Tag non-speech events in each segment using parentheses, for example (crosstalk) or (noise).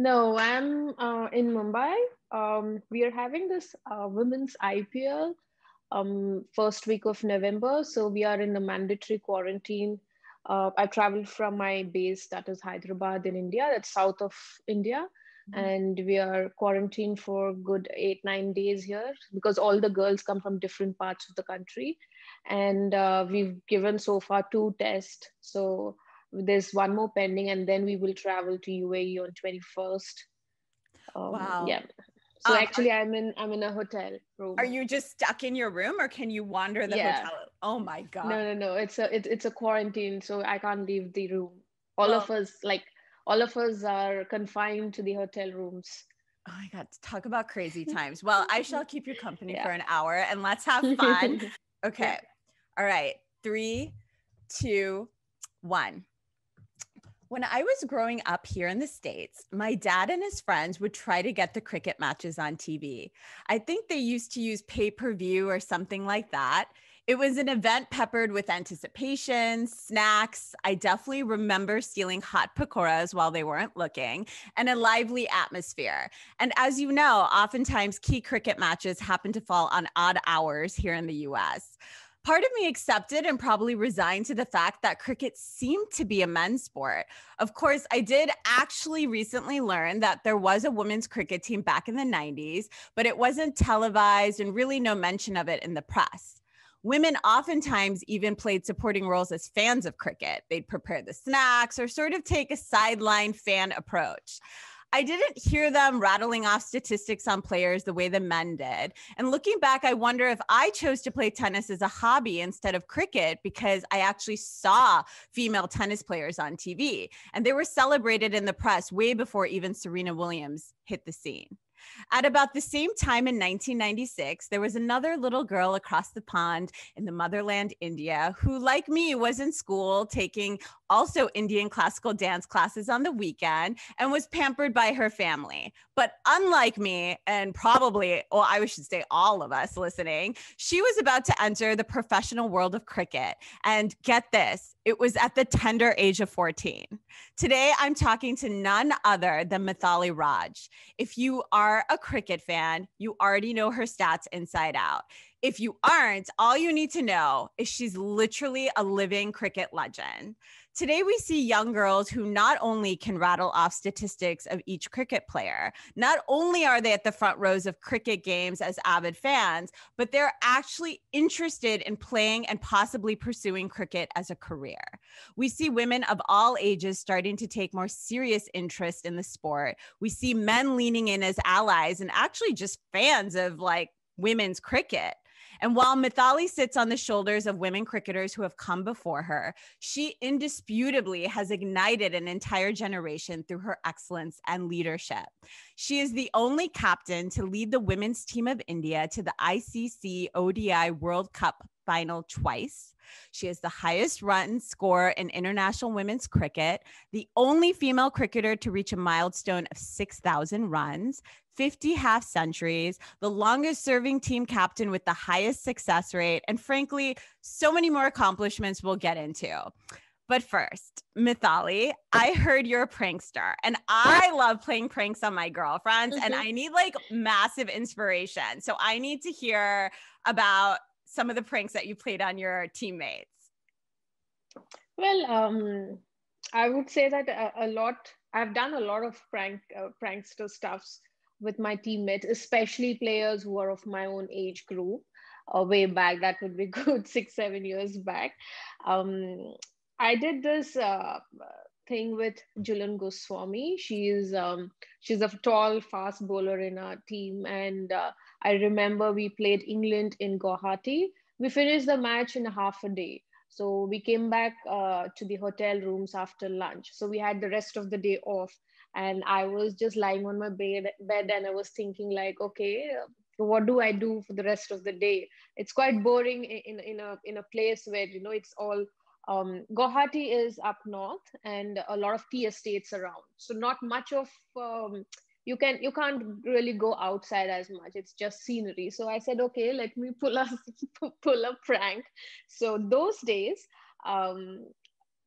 No, I'm uh, in Mumbai. Um, we are having this uh, women's IPL um, first week of November. So we are in a mandatory quarantine. Uh, I traveled from my base, that is Hyderabad in India, that's south of India. Mm-hmm. And we are quarantined for good eight, nine days here because all the girls come from different parts of the country. And uh, we've given so far two tests. So there's one more pending, and then we will travel to UAE on 21st. Um, wow. Yeah. So um, actually, I'm in I'm in a hotel room. Are you just stuck in your room, or can you wander the yeah. hotel? Oh my god! No, no, no. It's a it, it's a quarantine, so I can't leave the room. All well, of us, like all of us, are confined to the hotel rooms. Oh my god! Talk about crazy times. Well, I shall keep you company yeah. for an hour, and let's have (laughs) fun. Okay. All right. Three, two, one. When I was growing up here in the States, my dad and his friends would try to get the cricket matches on TV. I think they used to use pay per view or something like that. It was an event peppered with anticipation, snacks. I definitely remember stealing hot pakoras while they weren't looking, and a lively atmosphere. And as you know, oftentimes key cricket matches happen to fall on odd hours here in the US part of me accepted and probably resigned to the fact that cricket seemed to be a men's sport. Of course, I did actually recently learn that there was a women's cricket team back in the 90s, but it wasn't televised and really no mention of it in the press. Women oftentimes even played supporting roles as fans of cricket. They'd prepare the snacks or sort of take a sideline fan approach. I didn't hear them rattling off statistics on players the way the men did. And looking back, I wonder if I chose to play tennis as a hobby instead of cricket because I actually saw female tennis players on TV and they were celebrated in the press way before even Serena Williams hit the scene. At about the same time in 1996, there was another little girl across the pond in the motherland, India, who, like me, was in school taking also Indian classical dance classes on the weekend and was pampered by her family. But unlike me, and probably, well, I should say all of us listening, she was about to enter the professional world of cricket. And get this, it was at the tender age of 14. Today, I'm talking to none other than Mithali Raj. If you are a cricket fan, you already know her stats inside out. If you aren't, all you need to know is she's literally a living cricket legend. Today, we see young girls who not only can rattle off statistics of each cricket player, not only are they at the front rows of cricket games as avid fans, but they're actually interested in playing and possibly pursuing cricket as a career. We see women of all ages starting to take more serious interest in the sport. We see men leaning in as allies and actually just fans of like women's cricket. And while Mithali sits on the shoulders of women cricketers who have come before her, she indisputably has ignited an entire generation through her excellence and leadership. She is the only captain to lead the women's team of India to the ICC ODI World Cup final twice. She has the highest run score in international women's cricket, the only female cricketer to reach a milestone of 6,000 runs, 50 half centuries, the longest serving team captain with the highest success rate, and frankly, so many more accomplishments we'll get into. But first, Mithali, I heard you're a prankster and I love playing pranks on my girlfriends mm-hmm. and I need like massive inspiration. So I need to hear about some of the pranks that you played on your teammates. Well, um, I would say that a, a lot, I've done a lot of prank uh, prankster stuffs with my teammates, especially players who are of my own age group. Uh, way back, that would be (laughs) good six, seven years back. Um, I did this uh, thing with Jhulan Goswami. She's um, she's a tall, fast bowler in our team, and uh, I remember we played England in Guwahati. We finished the match in half a day. So we came back uh, to the hotel rooms after lunch. So we had the rest of the day off and i was just lying on my bed bed and i was thinking like okay what do i do for the rest of the day it's quite boring in, in a in a place where you know it's all um, Guwahati is up north and a lot of tea estates around. So not much of um, you can you can't really go outside as much. It's just scenery. So I said, okay, let me pull a (laughs) pull a prank. So those days, um,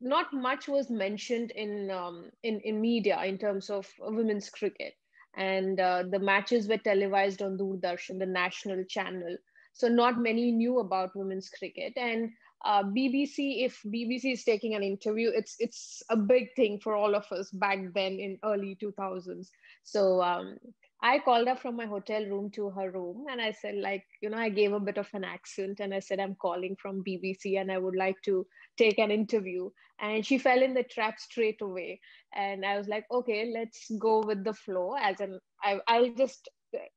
not much was mentioned in um, in in media in terms of women's cricket, and uh, the matches were televised on Doordarshan, the national channel. So not many knew about women's cricket, and uh, BBC, if BBC is taking an interview, it's it's a big thing for all of us back then in early 2000s. So um, I called her from my hotel room to her room and I said, like, you know, I gave a bit of an accent and I said, I'm calling from BBC and I would like to take an interview. And she fell in the trap straight away. And I was like, okay, let's go with the flow. As an, I, I'll just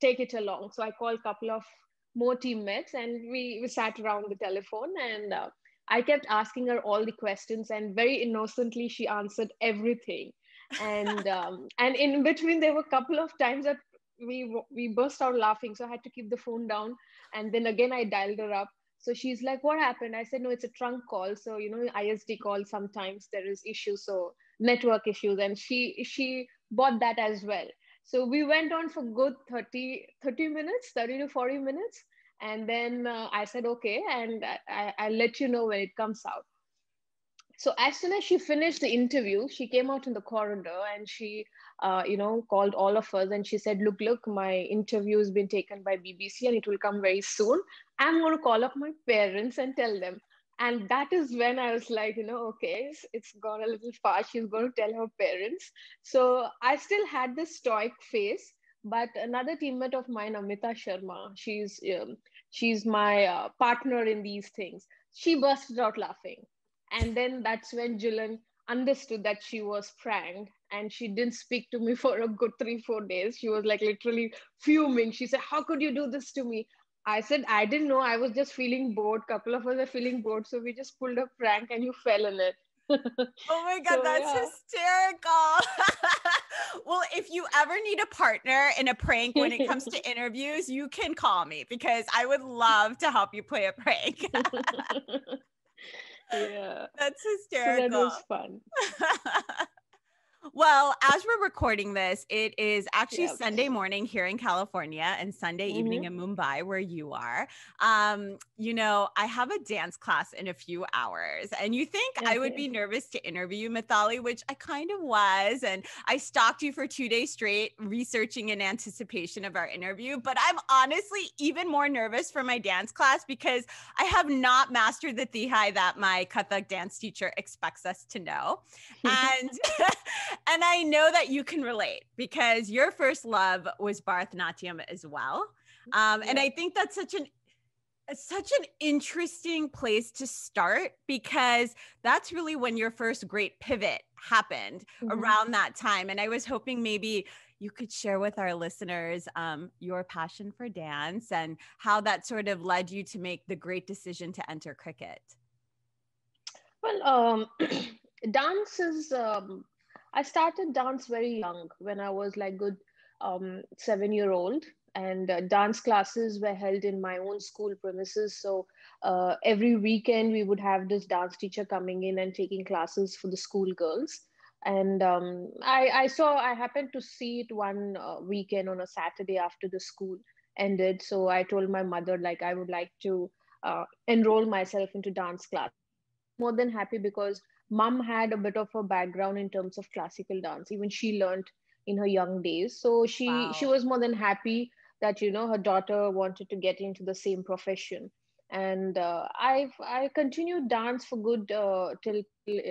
take it along. So I called a couple of more teammates and we, we sat around the telephone and uh, I kept asking her all the questions and very innocently she answered everything. And (laughs) um, and in between there were a couple of times that we we burst out laughing so i had to keep the phone down and then again i dialed her up. So she's like what happened? I said no it's a trunk call so you know isd call sometimes there is issues so network issues and she she bought that as well so we went on for good 30 30 minutes 30 to 40 minutes. And then uh, i said okay and I, I, will let you know when it comes out. So as soon as she finished the interview she came out in the corridor and she uh, you know called all of us and she said look look my interview has been taken by bbc and it will come very soon. I'm going to call up my parents and tell them and that is when i was like you know okay it's, it's gone a little far she's going to tell her parents so i still had this stoic face but another teammate of mine amita sharma she's um, she's my uh, partner in these things she bursted out laughing and then that's when Jhulan understood that she was pranked and she didn't speak to me (laughs) for a good three, four days. She was like literally fuming. She said, How could you do this to me? I said, I didn't know. I was just feeling bored. Couple of us are feeling bored. So we just pulled a prank and you fell in it. (laughs) oh my God, so, that's yeah. hysterical. (laughs) well, if you ever need a partner in a prank when it comes to (laughs) interviews, you can call me because I would love to help you play a prank yeah. That's hysterical. So that was fun. Well, as we're recording this, it is actually yep. Sunday morning here in California and Sunday mm-hmm. evening in Mumbai, where you are. Um, you know, I have a dance class in a few hours, and you think okay. I would be nervous to interview you, Mithali, which I kind of was. And I stalked you for two days straight, researching in anticipation of our interview. But I'm honestly even more nervous for my dance class because I have not mastered the Tihai that my Kathak dance teacher expects us to know. (laughs) And (laughs) and I know that you can relate because your first love was Bharatanatyam as well. Um, and I think that's such an such an interesting place to start because that's really when your first great pivot happened mm-hmm. around that time. And I was hoping maybe you could share with our listeners um, your passion for dance and how that sort of led you to make the great decision to enter cricket. Well, um, (clears throat) dance is um, I started dance very young when I was like good um, seven year old and uh, dance classes were held in my own school premises. So uh, every weekend we would have this dance teacher coming in and taking classes for the school girls. And um, I, I saw, I happened to see it one uh, weekend on a Saturday after the school ended. So I told my mother, like, I would like to uh, enroll myself into dance class. More than happy because mom had a bit of a background in terms of classical dance even she learned in her young days. So she wow. she was more than happy that you know her daughter wanted to get into the same profession. And uh, i've i continued dance for good uh, till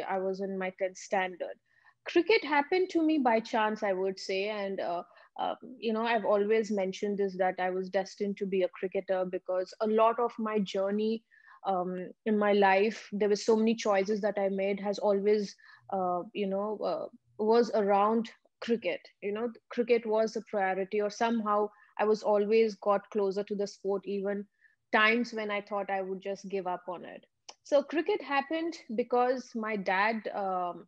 i was in my 10th standard. Cricket happened to me by chance i would say. And uh, uh, you know i've always mentioned this that i was destined to be a cricketer because a lot of my journey um, in my life there were so many choices that i made has always uh, you know uh, was around cricket. You know cricket was a priority or somehow i was always got closer to the sport even times when i thought i would just give up on it. So cricket happened because my dad um,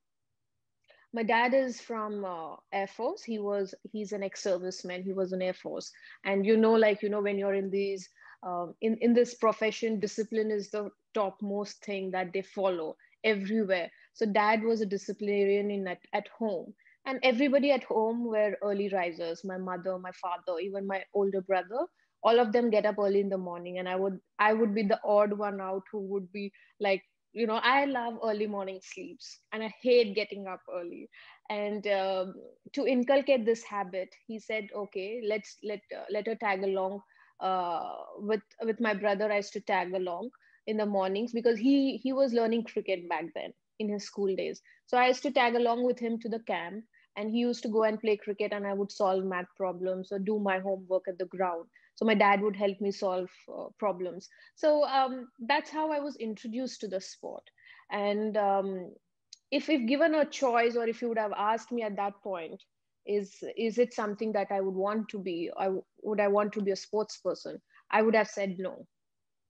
my dad is from uh, air force. He was he's an ex-serviceman. He was in air force. And you know like you know when you're in these um, in, in this profession, discipline is the topmost thing that they follow everywhere. So dad was a disciplinarian in at, at home. And everybody at home were early risers. My mother, my father, even my older brother, all of them get up early in the morning. And I would I would be the odd one out who would be like you know i love early morning sleeps and i hate getting up early and um, to inculcate this habit he said okay let's let uh, let her tag along uh, with with my brother i used to tag along in the mornings because he he was learning cricket back then in his school days. So i used to tag along with him to the camp and he used to go and play cricket and i would solve math problems or do my homework at the ground. So my dad would help me solve uh, problems. So um, that's how i was introduced to the sport. And um, if if given a choice or if you would have asked me at that point is is it something that i would want to be I, would i want to be a sports person i would have said no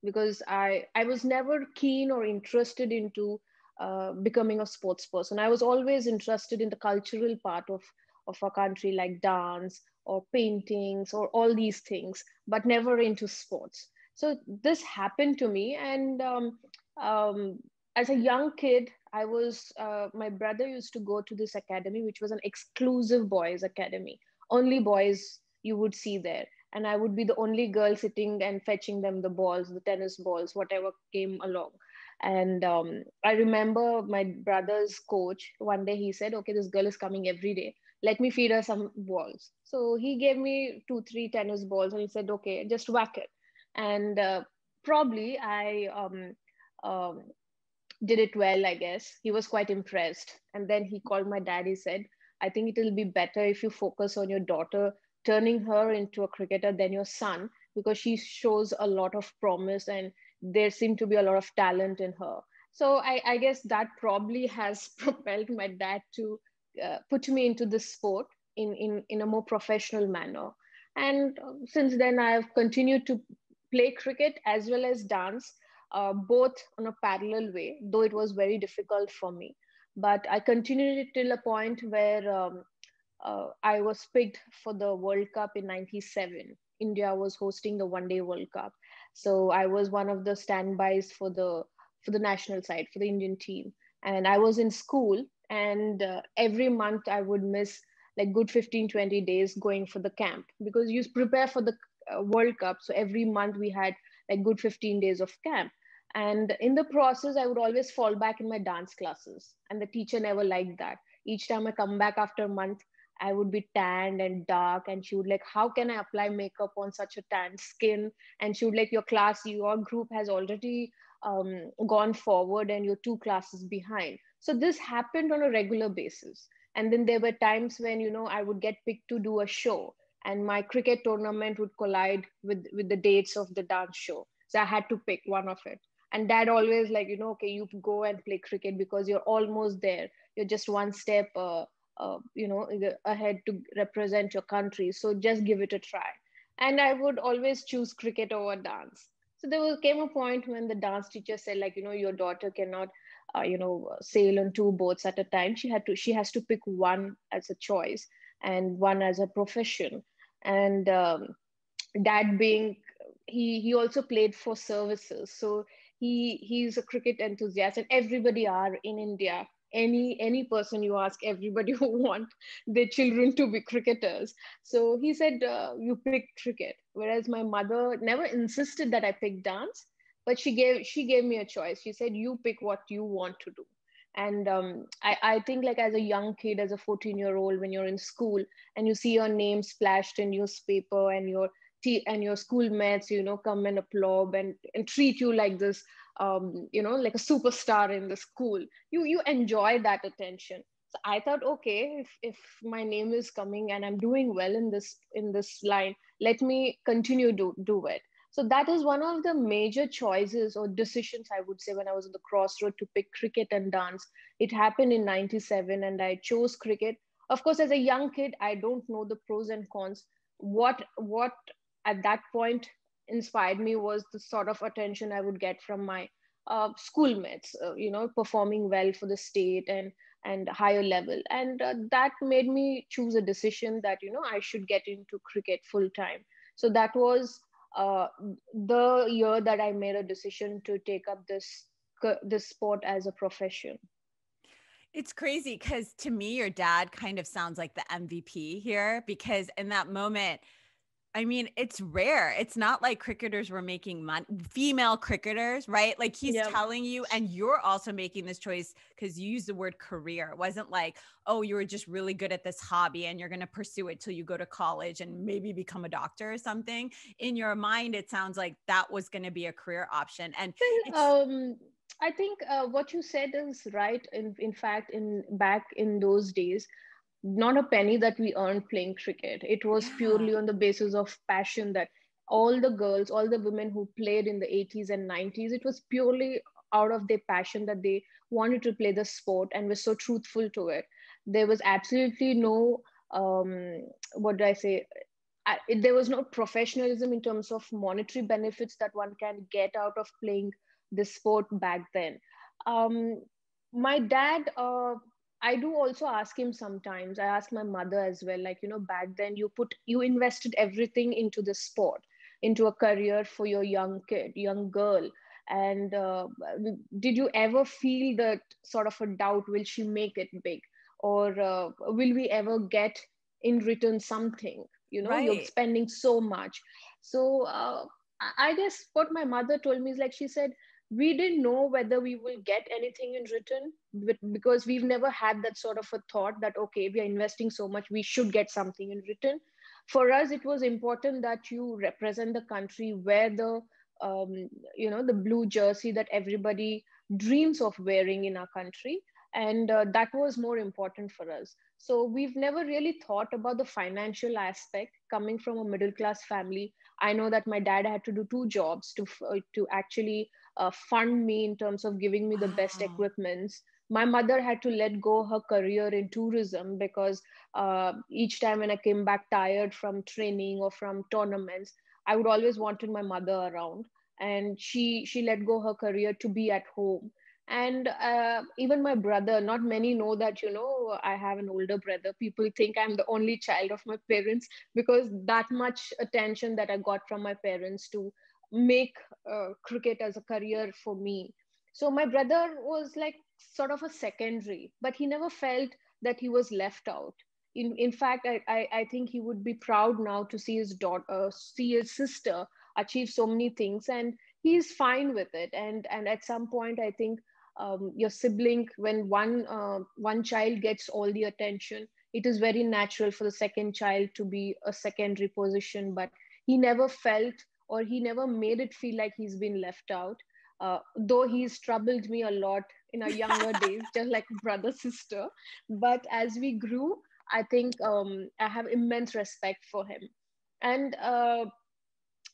because i i was never keen or interested into uh, becoming a sports person. I was always interested in the cultural part of, of a country, like dance or paintings or all these things, but never into sports. So this happened to me. And um, um, as a young kid, I was, uh, my brother used to go to this academy, which was an exclusive boys' academy. Only boys you would see there. And I would be the only girl sitting and fetching them the balls, the tennis balls, whatever came along and um, I remember my brother's coach one day he said, Okay, this girl is coming every day. Let me feed her some balls. So he gave me two, three tennis balls and he said, Okay, just whack it. And uh, probably I um, um, did it well, I guess. He was quite impressed. And then he called my dad. He said, I think it will be better if you focus on your daughter, turning her into a cricketer than your son, because she shows a lot of promise and there seemed to be a lot of talent in her. So I, I guess that probably has (laughs) propelled my dad to uh, put me into this sport in, in, in a more professional manner. And uh, since then, I've continued to play cricket as well as dance, uh, both on a parallel way, though it was very difficult for me. But I continued it till a point where um, uh, I was picked for the World Cup in 97. India was hosting the One Day World Cup. So I was one of the standbys for the for the national side for the Indian team, and I was in school, and uh, every month I would miss like good 15 20 days going for the camp because you prepare for the uh, world cup so every month we had like good 15 days of camp and in the process i would always fall back in my dance classes and the teacher never liked that each time i come back after a month I would be tanned and dark. And she would like, how can I apply makeup on such a tanned skin? And she would like, your class, your group has already um, gone forward and you're two classes behind. So this happened on a regular basis. And then there were times when, you know, I would get picked to do a show and my cricket tournament would collide with, with the dates of the dance show. So I had to pick one of it. And dad always like, you know, okay, you go and play cricket because you're almost there. You're just one step uh, uh, you know ahead to represent your country so just give it a try and i would always choose cricket over dance so there was, came a point when the dance teacher said like you know your daughter cannot uh, you know sail on two boats at a time she had to she has to pick one as a choice and one as a profession. And um, dad being he he also played for services. So he he's a cricket enthusiast and everybody are in india. Any any person you ask everybody (laughs) who want their children to be cricketers. So he said uh, you pick cricket. Whereas my mother never insisted that i pick dance but she gave she gave me a choice. She said you pick what you want to do and um, I, I think like as a young kid as a 14 year old when you're in school and you see your name splashed in newspaper and your t- and your schoolmates you know come and applaud and, and treat you like this um, you know like a superstar in the school you you enjoy that attention. So i thought okay if, if my name is coming and i'm doing well in this in this line let me continue to do it so that is one of the major choices or decisions i would say when i was at the crossroad to pick cricket and dance. It happened in 97 and i chose cricket. Of course as a young kid i don't know the pros and cons. What what at that point inspired me was the sort of attention I would get from my uh, schoolmates, uh, you know, performing well for the state and and higher level, and uh, that made me choose a decision that you know I should get into cricket full time. So that was uh, the year that I made a decision to take up this this sport as a profession. It's crazy because to me, your dad kind of sounds like the MVP here because in that moment I mean, it's rare. It's not like cricketers were making money, female cricketers, right? Like he's yep. telling you, and you're also making this choice because you used the word career. It wasn't like, oh, you were just really good at this hobby and you're going to pursue it till you go to college and maybe become a doctor or something. In your mind, it sounds like that was going to be a career option. And um, I think uh, what you said is right. In, in fact, in back in those days, not a penny that we earned playing cricket. It was purely on the basis of passion that all the girls, all the women who played in the 80s and 90s, it was purely out of their passion that they wanted to play the sport and were so truthful to it. There was absolutely no, um, what do I say? I, there was no professionalism in terms of monetary benefits that one can get out of playing this sport back then. Um, my dad uh, I do also ask him sometimes. I ask my mother as well. Like, you know, back then you put, you invested everything into the sport, into a career for your young kid, young girl. And uh, did you ever feel that sort of a doubt? Will she make it big? Or uh, will we ever get in return something? You know, right. you're spending so much. So uh, I guess what my mother told me is like, she said, we didn't know whether we will get anything in return because we've never had that sort of a thought that okay we are investing so much we should get something in return. For us it was important that you represent the country where the um, you know the blue jersey that everybody dreams of wearing in our country. And uh, that was more important for us. So we've never really thought about the financial aspect coming from a middle class family i know that my dad had to do two jobs to uh, to actually uh, fund me in terms of giving me the best equipments. My mother had to let go her career in tourism because uh, each time when i came back tired from training or from tournaments i would always wanted my mother around. And she she let go her career to be at home and uh, even my brother not many know that you know i have an older brother people think i'm the only child of my parents because that much attention that i got from my parents to make uh, cricket as a career for me. So my brother was like sort of a secondary, but he never felt that he was left out. In, in fact, I, I, I think he would be proud now to see his daughter, uh, see his sister achieve so many things, and he's fine with it. And and at some point, I think um, your sibling, when one uh, one child gets all the attention, it is very natural for the second child to be a secondary position. But he never felt or he never made it feel like he's been left out. Uh, though he's troubled me a lot in our younger (laughs) days, just like brother sister. But as we grew, I think um, I have immense respect for him. And uh,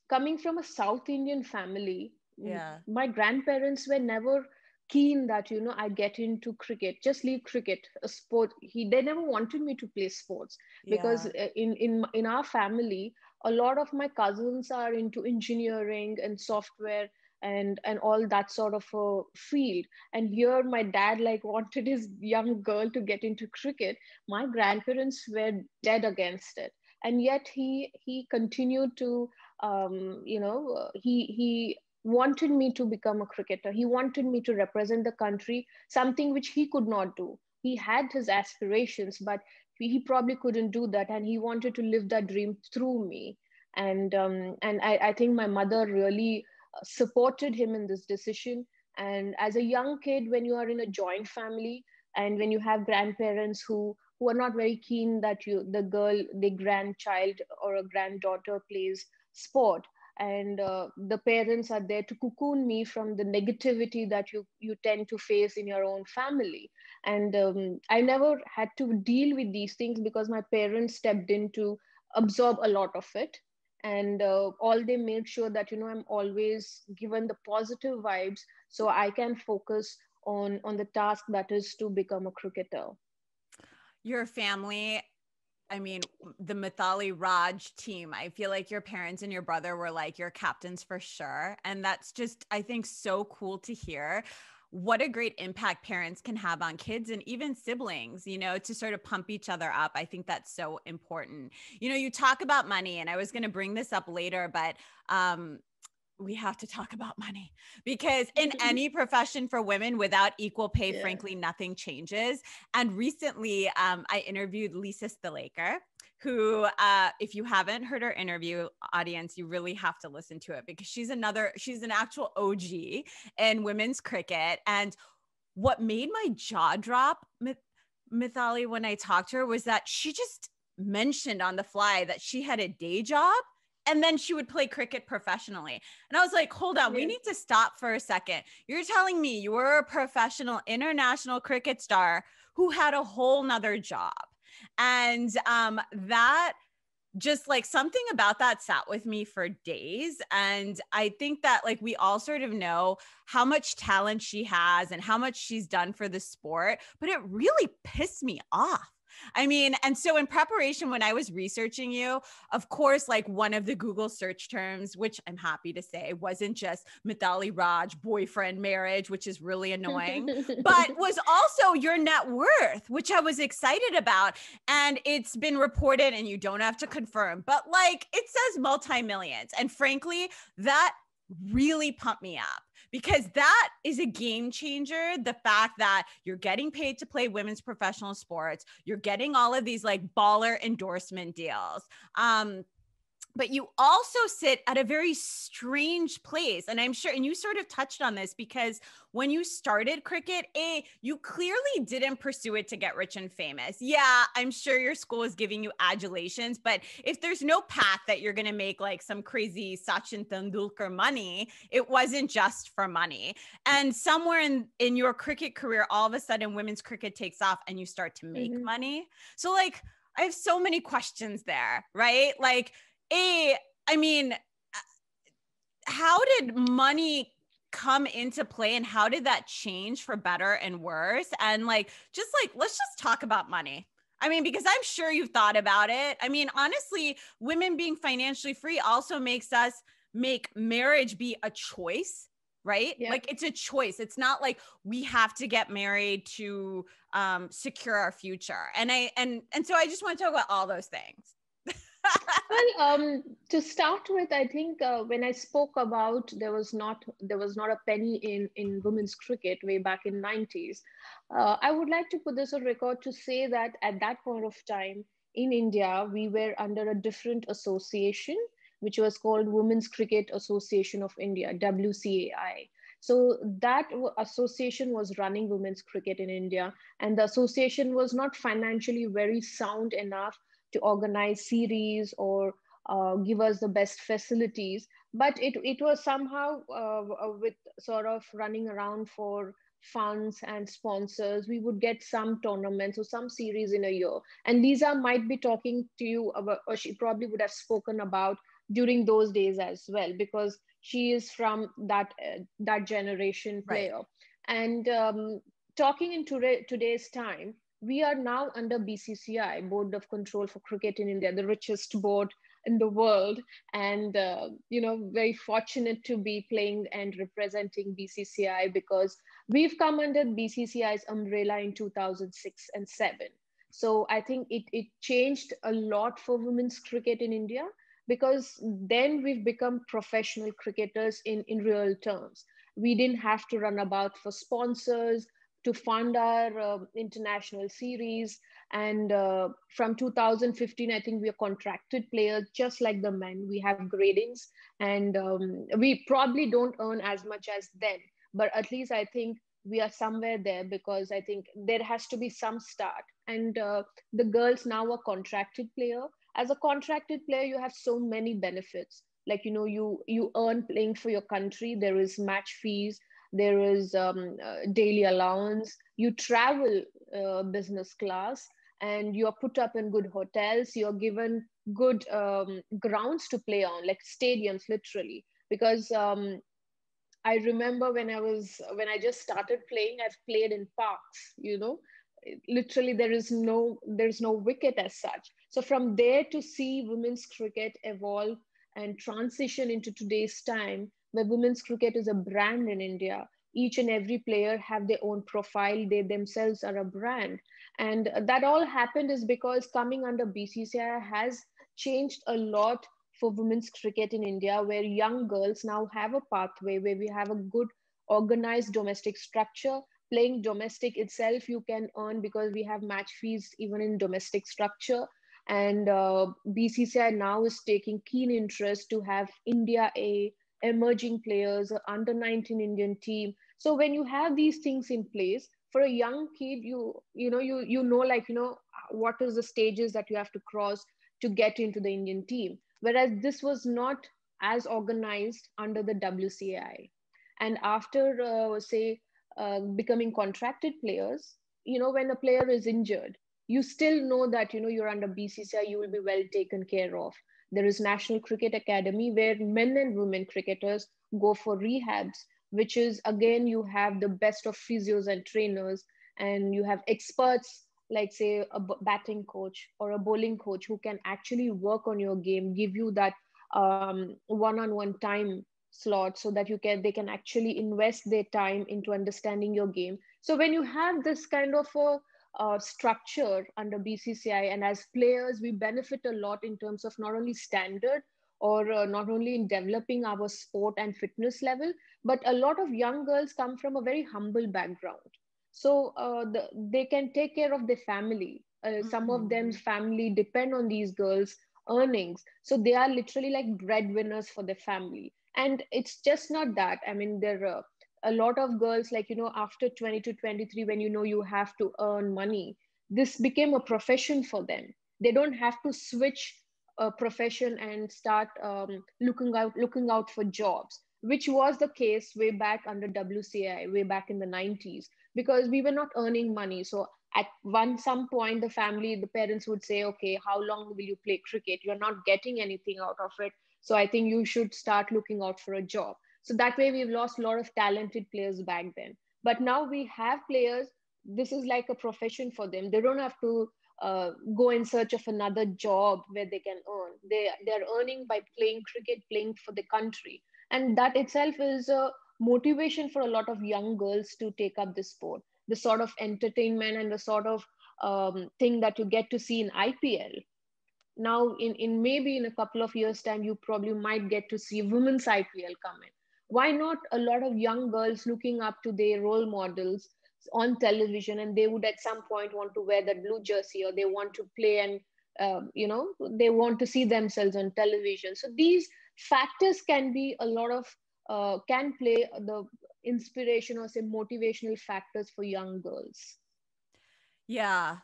coming from a South Indian family, yeah, my grandparents were never keen that you know i get into cricket just leave cricket a sport. He they never wanted me to play sports because yeah. Uh, in in in our family a lot of my cousins are into engineering and software and and all that sort of a field. And here my dad like wanted his young girl to get into cricket. My grandparents were dead against it. And yet he he continued to um, you know he he wanted me to become a cricketer. He wanted me to represent the country something which he could not do. He had his aspirations but he probably couldn't do that and he wanted to live that dream through me. And um, and I, I think my mother really uh, supported him in this decision. And as a young kid when you are in a joint family and when you have grandparents who who are not very keen that you the girl the grandchild or a granddaughter plays sport and uh, the parents are there to cocoon me from the negativity that you you tend to face in your own family. And um, i never had to deal with these things because my parents stepped in to absorb a lot of it. And uh, all they made sure that you know i'm always given the positive vibes so i can focus on on the task that is to become a cricketer. Your family I mean, the Mithali Raj team, I feel like your parents and your brother were like your captains for sure. And that's just, I think, so cool to hear what a great impact parents can have on kids and even siblings, you know, to sort of pump each other up. I think that's so important. You know, you talk about money, and I was going to bring this up later, but um, we have to talk about money because in any profession for women without equal pay, yeah. frankly, nothing changes. And recently, um, I interviewed Lisa Sthalekar who, uh, if you haven't heard her interview, audience, you really have to listen to it because she's another, she's an actual OG in women's cricket. And what made my jaw drop, Mithali, when I talked to her was that she just mentioned on the fly that she had a day job and then she would play cricket professionally. And I was like, hold on, yeah. we need to stop for a second. You're telling me you were a professional international cricket star who had a whole nother job. And um, that just like something about that sat with me for days. And I think that like we all sort of know how much talent she has and how much she's done for the sport, but it really pissed me off I mean, and so in preparation, when I was researching you, of course, like one of the Google search terms, which I'm happy to say wasn't just Mithali Raj, boyfriend, marriage, which is really annoying, but (laughs) was also your net worth, which I was excited about. And it's been reported, and you don't have to confirm, but like it says multi millions. And frankly, that really pumped me up because that is a game changer. The fact that you're getting paid to play women's professional sports, you're getting all of these like baller endorsement deals. Um, but you also sit at a very strange place and i'm sure and you sort of touched on this because when you started cricket a you clearly didn't pursue it to get rich and famous yeah i'm sure your school is giving you adulations but if there's no path that you're going to make like some crazy sachin tendulkar money it wasn't just for money and somewhere in in your cricket career all of a sudden women's cricket takes off and you start to make mm-hmm. money so like I have so many questions there, right? Like a i mean uh, how did money come into play and how did that change for better and worse and like just like let's just talk about money I mean, because I'm sure you've thought about it. I mean, honestly, women being financially free also makes us make marriage be a choice, right? Yep. Like it's a choice. It's not like we have to get married to um, secure our future. And I and and so I just want to talk about all those things well, (laughs) um, to start with, I think uh, when I spoke about there was not there was not a penny in in women's cricket way back in 90s, uh, I would like to put this on record to say that at that point of time in India, we were under a different association, which was called Women's Cricket Association of India (WCAI). So that association was running women's cricket in India, and the association was not financially very sound enough to organize series or uh, give us the best facilities. But it, it was somehow uh, uh, with sort of running around for funds and sponsors, we would get some tournaments or some series in a year. And Lisa might be talking to you about, or she probably would have spoken about during those days as well, because she is from that uh, that generation player. Right. And um, talking in today, today's time, we are now under BCCI, Board of Control for Cricket in India, the richest board in the world, and uh, you know, very fortunate to be playing and representing BCCI because we've come under BCCI's umbrella in 2006 and seven. So I think it it changed a lot for women's cricket in India because then we've become professional cricketers in in real terms. We didn't have to run about for sponsors to fund our uh, international series. And uh, from 2015, I think we are contracted players, just like the men. We have gradings, and um, we probably don't earn as much as them, but at least I think we are somewhere there because I think there has to be some start. And uh, the girls now are contracted player. As a contracted player, you have so many benefits. Like you know, you you earn playing for your country. There is match fees there is um, uh, daily allowance. You travel uh, business class and you're put up in good hotels. You're given good um, grounds to play on like stadiums literally. Because um, i remember when i was when i just started playing i've played in parks you know. Literally there is no there's no wicket as such. So from there to see women's cricket evolve and transition into today's time where women's cricket is a brand in India. Each and every player have their own profile. They themselves are a brand. And that all happened is because coming under BCCI has changed a lot for women's cricket in India, where young girls now have a pathway where we have a good organized domestic structure. Playing domestic itself, you can earn because we have match fees even in domestic structure. and uh, bcci now is taking keen interest to have india a emerging players under 19 indian team. So when you have these things in place for a young kid you you know you you know like you know what is the stages that you have to cross to get into the indian team. Whereas this was not as organized under the wcai and after uh, say uh, becoming contracted players you know when a player is injured you still know that you know you're under bcci you will be well taken care of there is national cricket academy where men and women cricketers go for rehabs which is again you have the best of physios and trainers and you have experts like say a batting coach or a bowling coach who can actually work on your game give you that um, one-on-one time slot so that you can they can actually invest their time into understanding your game. So when you have this kind of a uh, structure under bcci and as players we benefit a lot in terms of not only standard or uh, not only in developing our sport and fitness level but a lot of young girls come from a very humble background so uh, the, they can take care of their family uh, mm-hmm. some of them's mm-hmm. family depend on these girls earnings so they are literally like breadwinners for their family and it's just not that i mean there are a lot of girls like you know after 20 to 23 when you know you have to earn money this became a profession for them. They don't have to switch a profession and start um, looking out looking out for jobs which was the case way back under wci way back in the 90s because we were not earning money. So at one some point the family the parents would say okay how long will you play cricket? You're not getting anything out of it. So I think you should start looking out for a job. So that way we've lost a lot of talented players back then. But now we have players, this is like a profession for them. They don't have to uh, go in search of another job where they can earn. They, they're earning by playing cricket, playing for the country. And that itself is a motivation for a lot of young girls to take up this sport. The sort of entertainment and the sort of um, thing that you get to see in IPL now in, in maybe in a couple of years time you probably might get to see women's ipl come in why not a lot of young girls looking up to their role models on television and they would at some point want to wear that blue jersey or they want to play and um, you know they want to see themselves on television so these factors can be a lot of uh, can play the inspiration or say motivational factors for young girls yeah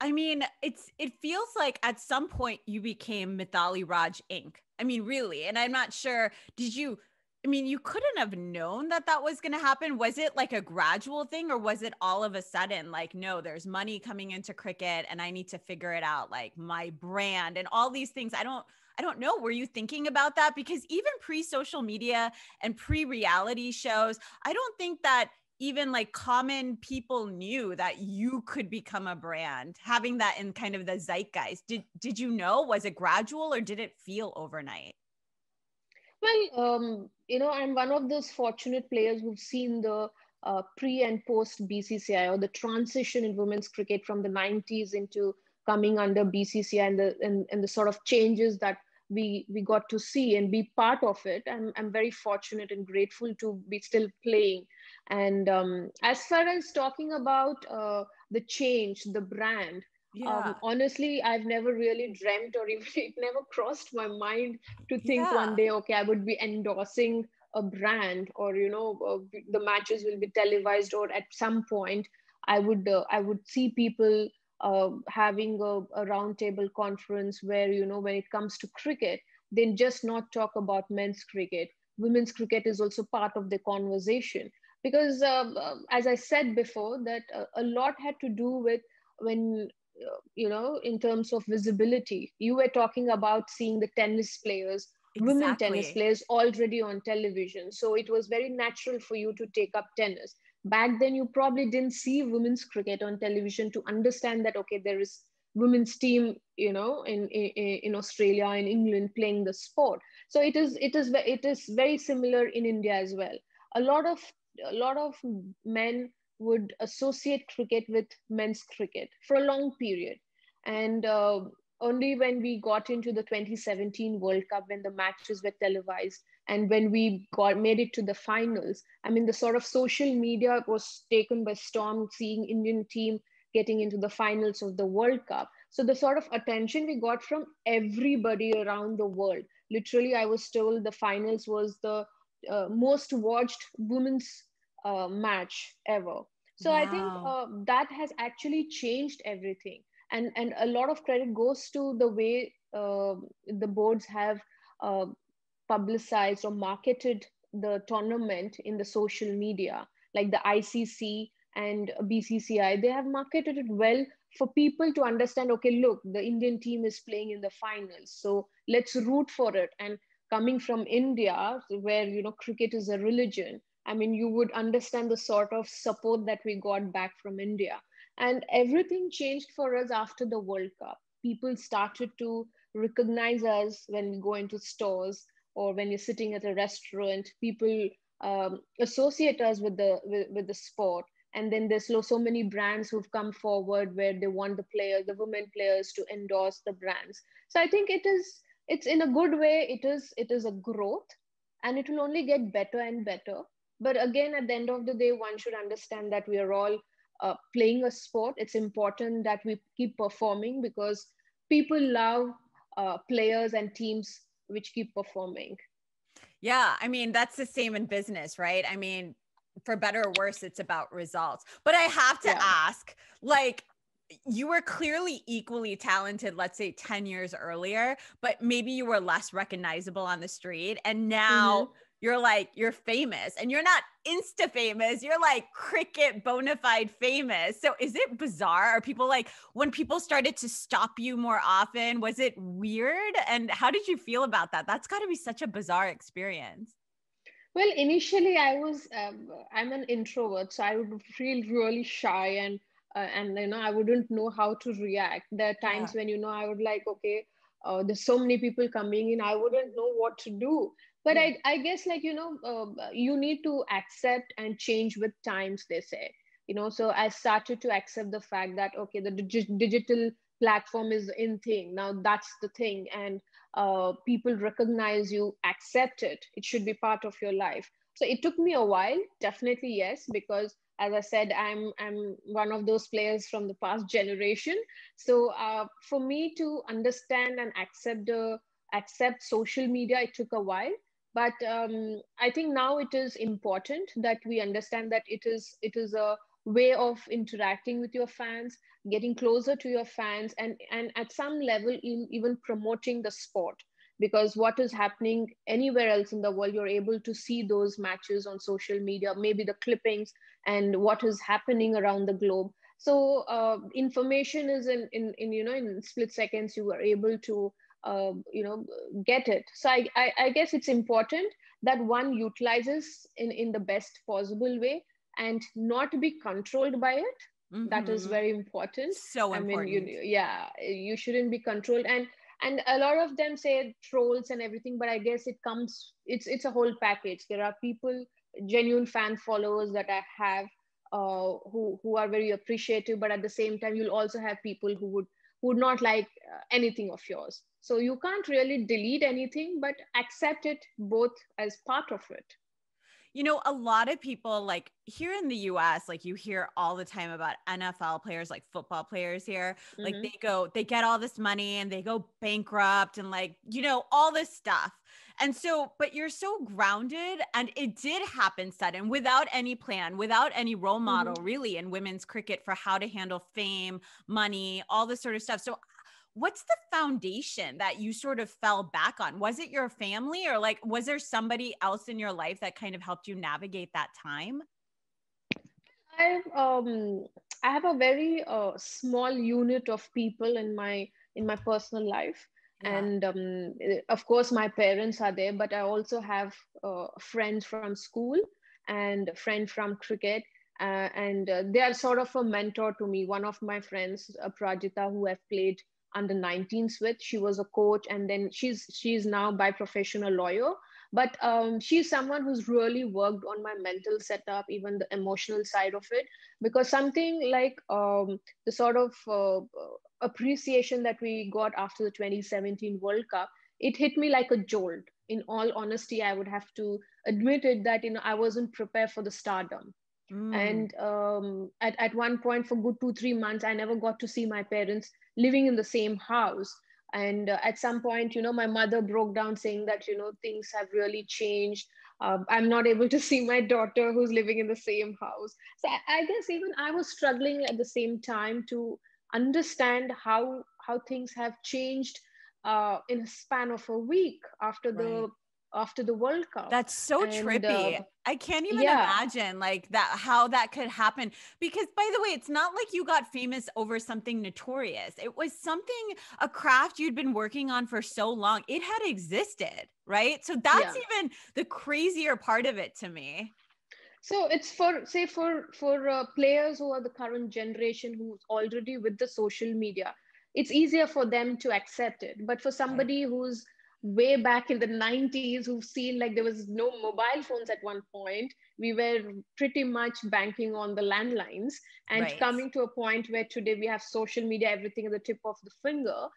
I mean, it's it feels like at some point you became Mithali Raj Inc. I mean, really, and I'm not sure. Did you? I mean, you couldn't have known that that was going to happen. Was it like a gradual thing, or was it all of a sudden like, no, there's money coming into cricket, and I need to figure it out, like my brand and all these things. I don't. I don't know. Were you thinking about that? Because even pre social media and pre reality shows, I don't think that even like common people knew that you could become a brand having that in kind of the zeitgeist did did you know was it gradual or did it feel overnight well um, you know i'm one of those fortunate players who've seen the uh, pre and post bcci or the transition in women's cricket from the 90s into coming under bcci and the and, and the sort of changes that we we got to see and be part of it. I'm, I'm very fortunate and grateful to be still playing. And um, as far as talking about uh, the change, the brand, yeah. Um, honestly, I've never really dreamt or even (laughs) it never crossed my mind to think yeah. one day, okay, I would be endorsing a brand or, you know, uh, the matches will be televised or at some point I would, uh, I would see people uh, having a, a roundtable conference where, you know, when it comes to cricket, then just not talk about men's cricket. Women's cricket is also part of the conversation because um, um, as i said before that uh, a lot had to do with when uh, you know in terms of visibility. You were talking about seeing the tennis players exactly. women tennis players already on television. So it was very natural for you to take up tennis. Back then you probably didn't see women's cricket on television to understand that okay there is women's team you know in, in in australia and england playing the sport. So it is it is it is very similar in india as well. A lot of a lot of men would associate cricket with men's cricket for a long period. And uh, only when we got into the 2017 World Cup, when the matches were televised, and when we got made it to the finals, I mean, the sort of social media was taken by storm, seeing Indian team getting into the finals of the World Cup. so the sort of attention we got from everybody around the world literally i was told the finals was the uh, most watched women's uh, match ever. So wow. i think uh, that has actually changed everything. And and a lot of credit goes to the way uh, the boards have uh, publicized or marketed the tournament in the social media like the icc and bcci they have marketed it well for people to understand okay look the indian team is playing in the finals so let's root for it. And coming from india where you know cricket is a religion i mean you would understand the sort of support that we got back from india. And everything changed for us after the world cup. People started to recognize us when we go into stores or when you're sitting at a restaurant. People um, associate us with the with, with the sport. And then there's so, so many brands who've come forward where they want the players the women players to endorse the brands. So i think it is it's in a good way it is it is a growth. And it will only get better and better but again at the end of the day one should understand that we are all uh, playing a sport it's important that we keep performing because people love uh, players and teams which keep performing yeah i mean that's the same in business right i mean for better or worse, it's about results. But I have to yeah. ask, like, you were clearly equally talented, let's say 10 years earlier, but maybe you were less recognizable on the street. And now mm-hmm. You're like, you're famous and you're not insta famous, you're like cricket bona fide famous. So is it bizarre? Are people like, when people started to stop you more often, was it weird? And how did you feel about that? That's got to be such a bizarre experience. Well, initially I was um, I'm an introvert, so I would feel really shy and uh, and you know I wouldn't know how to react. There are times yeah. when you know I would like okay, uh, there's so many people coming in, I wouldn't know what to do. But yeah. I I guess like you know uh, you need to accept and change with times. They say you know so I started to accept the fact that okay the dig- digital platform is in thing now that's the thing and uh, people recognize you, accept it. It should be part of your life. So it took me a while, definitely yes, because as I said, I'm I'm one of those players from the past generation. So uh, for me to understand and accept the accept social media, it took a while. But um, I think now it is important that we understand that it is it is a way of interacting with your fans getting closer to your fans and and at some level even promoting the sport. Because what is happening anywhere else in the world you're able to see those matches on social media maybe the clippings and what is happening around the globe. So uh, information is in, in in you know in split seconds you are able to uh, you know get it so I, I, I guess it's important that one utilizes in in the best possible way and not be controlled by it mm-hmm. that is mm-hmm. very important so important. i mean you yeah you shouldn't be controlled and and a lot of them say trolls and everything but i guess it comes it's it's a whole package there are people genuine fan followers that i have uh, who who are very appreciative but at the same time you'll also have people who would would not like uh, anything of yours. So you can't really delete anything but accept it both as part of it you know, a lot of people like here in the US, like you hear all the time about NFL players, like football players here, mm-hmm. like they go, they get all this money and they go bankrupt and like, you know, all this stuff. And so, but you're so grounded and it did happen sudden without any plan, without any role model mm-hmm. really in women's cricket for how to handle fame, money, all this sort of stuff. So what's the foundation that you sort of fell back on? Was it your family or like was there somebody else in your life that kind of helped you navigate that time? I um I have a very uh, small unit of people in my in my personal life. Yeah. and um, of course my parents are there but i also have uh, friends from school and a friend from cricket uh, and uh, they are sort of a mentor to me one of my friends uh, prajita who have played under 19s with. She was a coach, and then she's she's now by profession a lawyer. But um, she's someone who's really worked on my mental setup, even the emotional side of it, because something like um, the sort of uh, appreciation that we got after the 2017 World Cup, it hit me like a jolt. In all honesty, I would have to admit it that you know I wasn't prepared for the stardom Mm. And um, at, at one point, for good two, three months, I never got to see my parents living in the same house. And uh, at some point, you know, my mother broke down saying that, you know, things have really changed. Uh, I'm not able to (laughs) see my daughter who's living in the same house. So I, I guess even I was struggling at the same time to understand how how things have changed uh, in a span of a week after right. After the World Cup. That's so and, trippy. Uh, I can't even yeah. imagine like that how that could happen because by the way, it's not like you got famous over something notorious. It was something a craft you'd been working on for so long. It had existed, right? So that's yeah. even the crazier part of it to me. So it's for say for for uh, players who are the current generation who's already with the social media. It's easier for them to accept it, but for somebody who's way back in the 90s who've seen like there was no mobile phones at one point we were pretty much banking on the landlines and right. coming to a point where today we have social media everything at the tip of the finger.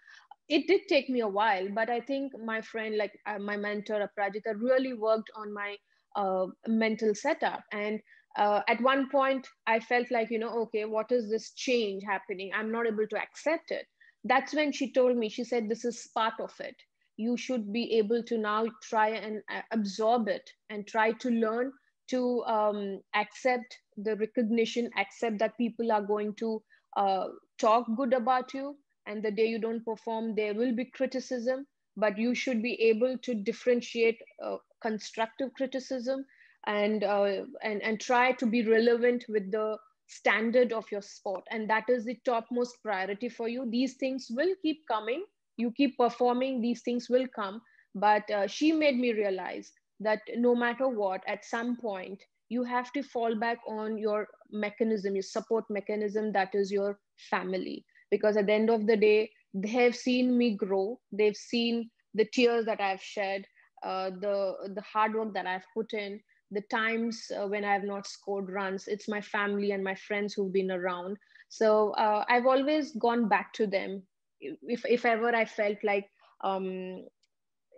It did take me a while but i think my friend like uh, my mentor aprajita really worked on my uh, mental setup. And uh, at one point i felt like you know okay what is this change happening? I'm not able to accept it. That's when she told me she said this is part of it you should be able to now try and uh, absorb it and try to learn to um, accept the recognition, accept that people are going to uh, talk good about you. And the day you don't perform, there will be criticism, but you should be able to differentiate uh, constructive criticism and, uh, and, and try to be relevant with the standard of your sport. And that is the topmost priority for you. These things will keep coming you keep performing these things will come. But uh, she made me realize that no matter what at some point you have to fall back on your mechanism your support mechanism that is your family. Because at the end of the day they have seen me grow. They've seen the tears that i've shed uh, the the hard work that i've put in the times uh, when i have not scored runs. It's my family and my friends who've been around. So uh, i've always gone back to them if if ever I felt like um,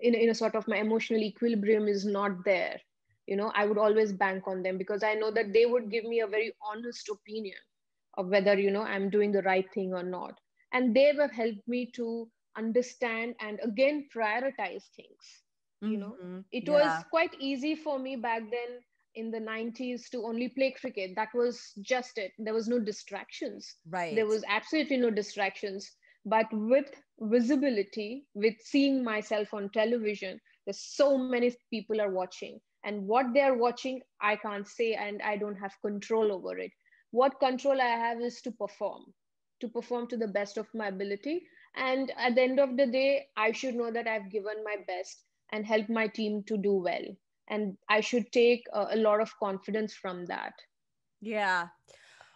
in in a sort of my emotional equilibrium is not there, you know, I would always bank on them because I know that they would give me a very honest opinion of whether you know I'm doing the right thing or not, and they have helped me to understand and again prioritize things. You know, mm-hmm. it yeah. was quite easy for me back then in the 90s to only play cricket that was just it there was no distractions right there was absolutely no distractions but with visibility with seeing myself on television there's so many people are watching. And what they're watching i can't say and i don't have control over it. What control i have is to perform to perform to the best of my ability. And at the end of the day i should know that i've given my best and helped my team to do well. And i should take a, a lot of confidence from that. Yeah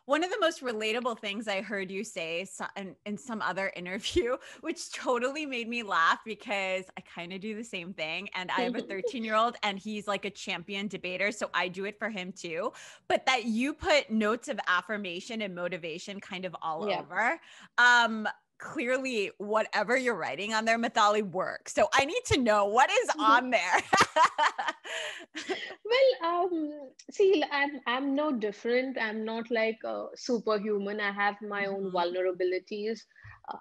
one of the most relatable things I heard you say in, in some other (laughs) interview, which totally made me laugh because I kind of do the same thing. And I have a (laughs) 13 year old and he's like a champion debater. So I do it for him too. But that you put notes of affirmation and motivation kind of all yeah. over. Um, clearly whatever you're writing on there, Mithali works. So I need to know what is mm-hmm. on there. (laughs) well, um, see, I'm I'm no different. I'm not like a superhuman. I have my own mm-hmm. vulnerabilities.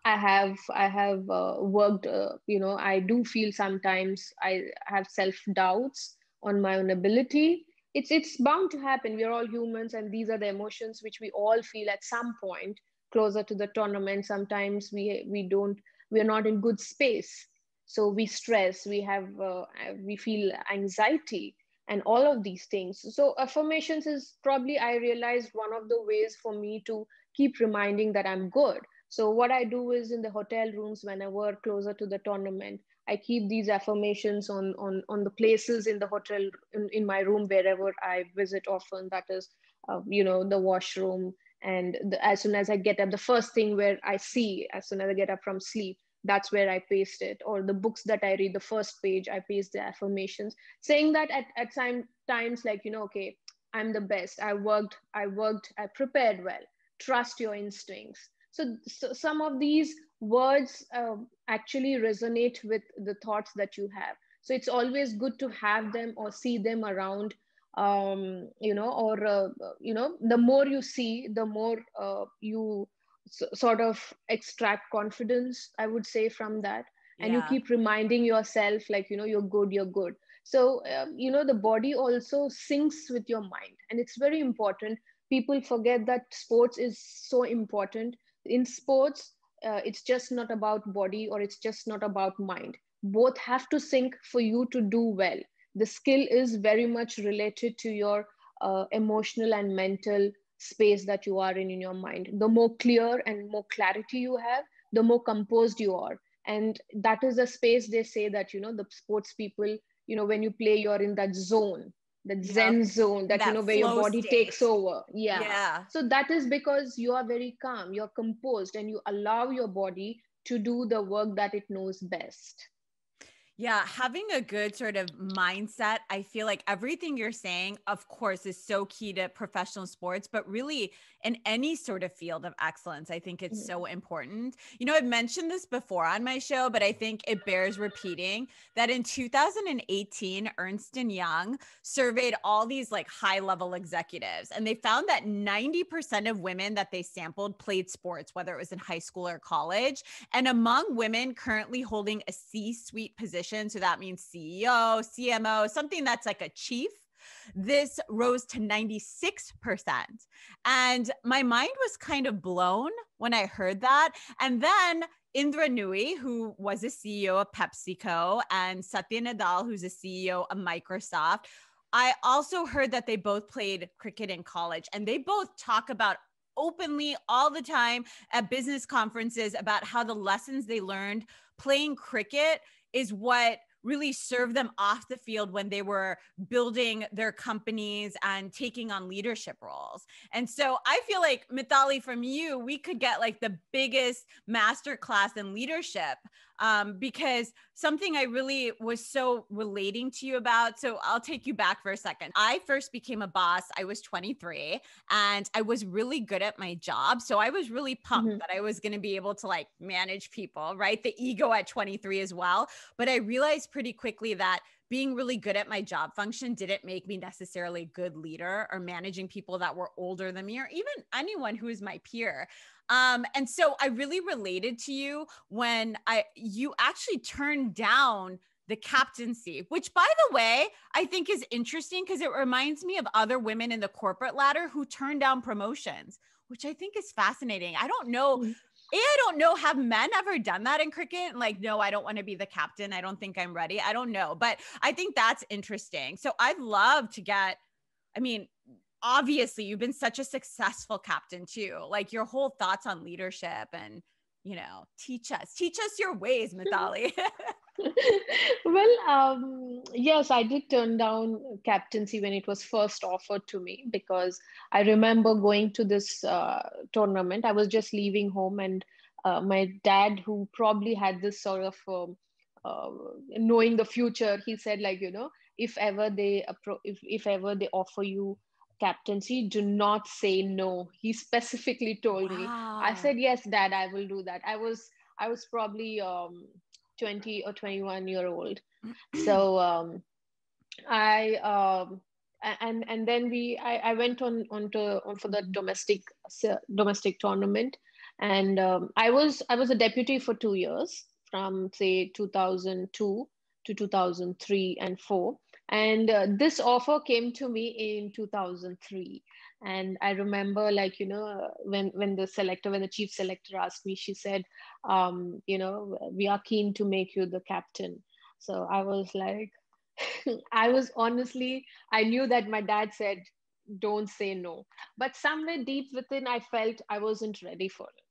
I have I have uh, worked. Uh, you know, I do feel sometimes I have self doubts on my own ability. It's it's bound to happen. We're all humans, and these are the emotions which we all feel at some point closer to the tournament. Sometimes we we don't we're not in good space. So we stress we have uh, we feel anxiety and all of these things. So affirmations is probably i realized one of the ways for me to keep reminding that i'm good. So what i do is in the hotel rooms whenever closer to the tournament i keep these affirmations on on on the places in the hotel in, in my room wherever i visit often. That is uh, you know the washroom and the, as soon as i get up the first thing where i see as soon as i get up from sleep that's where i paste it. Or the books that i read the first page i paste the affirmations saying that at, at times like you know okay i'm the best. I worked i worked i prepared well. Trust your instincts. So, so some of these words uh, actually resonate with the thoughts that you have. So it's always good to have them or see them around um, you know or uh, you know the more you see the more uh, you s- sort of extract confidence i would say from that. And yeah. you keep reminding yourself like you know you're good you're good. So um, you know the body also syncs with your mind. And it's very important. People forget that sports is so important. In sports uh, it's just not about body or it's just not about mind. Both have to sync for you to do well the skill is very much related to your uh, emotional and mental space that you are in in your mind. The more clear and more clarity you have the more composed you are. And that is a space they say that you know the sports people you know when you play you're in that zone that zen zone that, that you know where your body state. takes over. Yeah. yeah. So that is because you are very calm you're composed and you allow your body to do the work that it knows best yeah, having a good sort of mindset. I feel like everything you're saying, of course, is so key to professional sports, but really in any sort of field of excellence, I think it's mm-hmm. so important. You know, I've mentioned this before on my show, but I think it bears repeating that in 2018, Ernst and Young surveyed all these like high level executives, and they found that 90% of women that they sampled played sports, whether it was in high school or college. And among women currently holding a C suite position, position. So that means CEO, CMO, something that's like a chief. This rose to 96%. And my mind was kind of blown when I heard that. And then Indra Nooyi, who was a CEO of PepsiCo, and Satya Nadella, who's a CEO of Microsoft. I also heard that they both played cricket in college and they both talk about openly all the time at business conferences about how the lessons they learned playing cricket is what really served them off the field when they were building their companies and taking on leadership roles. And so I feel like Mithali, from you, we could get like the biggest masterclass in leadership um, because something I really was so relating to you about. So I'll take you back for a second. I first became a boss, I was 23, and I was really good at my job. So I was really pumped mm-hmm. that I was going to be able to like manage people, right? The ego at 23 as well. But I realized pretty quickly that being really good at my job function didn't make me necessarily a good leader or managing people that were older than me or even anyone who is my peer. Um, and so I really related to you when I you actually turned down the captaincy, which by the way, I think is interesting because it reminds me of other women in the corporate ladder who turned down promotions, which I think is fascinating. I don't know. Mm-hmm. I don't know. Have men ever done that in cricket? Like, no, I don't want to be the captain. I don't think I'm ready. I don't know. But I think that's interesting. So I'd love to get, I mean, obviously you've been such a successful captain too. Like your whole thoughts on leadership and, you know, teach us, teach us your ways, Mithali. (laughs) well, um, yes, I did turn down captaincy when it was first offered to me because I remember going to this uh, tournament. I was just leaving home, and uh, my dad, who probably had this sort of um, uh, knowing the future, he said, like, you know, if ever they appro- if, if ever they offer you captaincy do not say no. He specifically told wow. me. I said yes dad i will do that. I was i was probably um 20 or 21 year old. (clears throat) So um i um and and then we i, I went on on to on for the domestic domestic tournament. And um, i was i was a deputy for two years from say 2002 to 2003 and 4 and uh, this offer came to me in 2003 and i remember like you know when when the selector when the chief selector asked me she said um, you know we are keen to make you the captain. So i was like (laughs) i was honestly i knew that my dad said don't say no. But somewhere deep within i felt i wasn't ready for it.